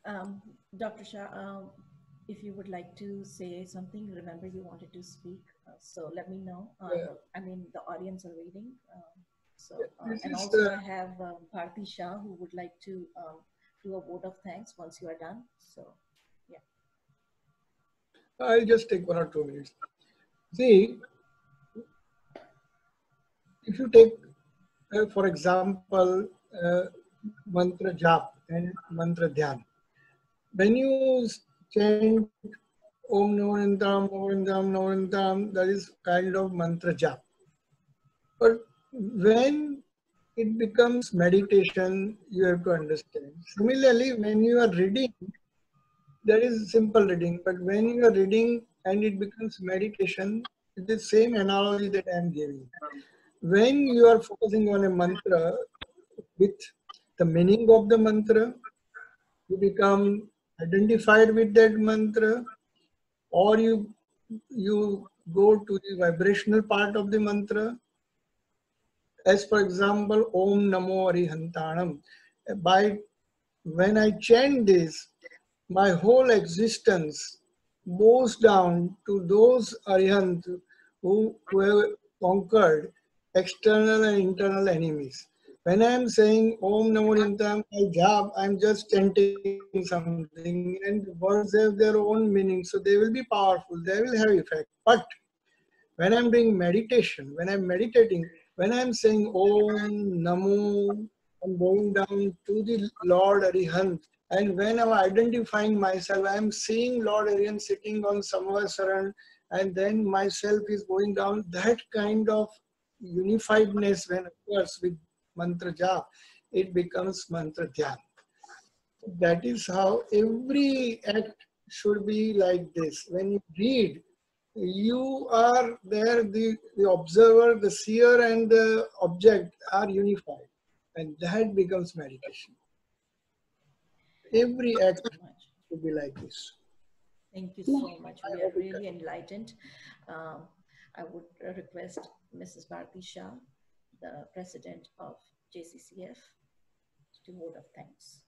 Um, Dr. Shah, um, if you would like to say something, remember you wanted to speak, uh, so let me know. Uh, yeah. I mean, the audience are waiting. Um, so, uh, and also the... I have um, Bharti Shah who would like to um, do a vote of thanks once you are done. So, yeah. I'll just take one or two minutes. See, if you take, uh, for example, uh, mantra jap and mantra dhyan, when you chant Om Namanantam, Namanantam, Namanantam, that is kind of mantra jap. But when it becomes meditation, you have to understand. Similarly, when you are reading, there is simple reading, but when you are reading and it becomes meditation, it's the same analogy that I am giving. When you are focusing on a mantra with the meaning of the mantra, you become identified with that mantra or you you go to the vibrational part of the mantra. As for example om namo arihantanam by when i chant this my whole existence goes down to those arihant who, who have conquered external and internal enemies when I'm saying Om Namo Nintam, job, I'm just chanting something and words have their own meaning. So they will be powerful, they will have effect. But when I'm doing meditation, when I'm meditating, when I'm saying Om Namo, I'm going down to the Lord Arihant. And when I'm identifying myself, I'm seeing Lord Arihant sitting on Samvasaran, and then myself is going down. That kind of unifiedness when occurs with mantra jap, it becomes mantra dhyan. That is how every act should be like this. When you read, you are there, the, the observer, the seer, and the object are unified. And that becomes meditation. Every act should be like this. Thank you so much. We are really enlightened. Um, I would request Mrs. Bharti Shah, the president of JCSF, to vote of thanks.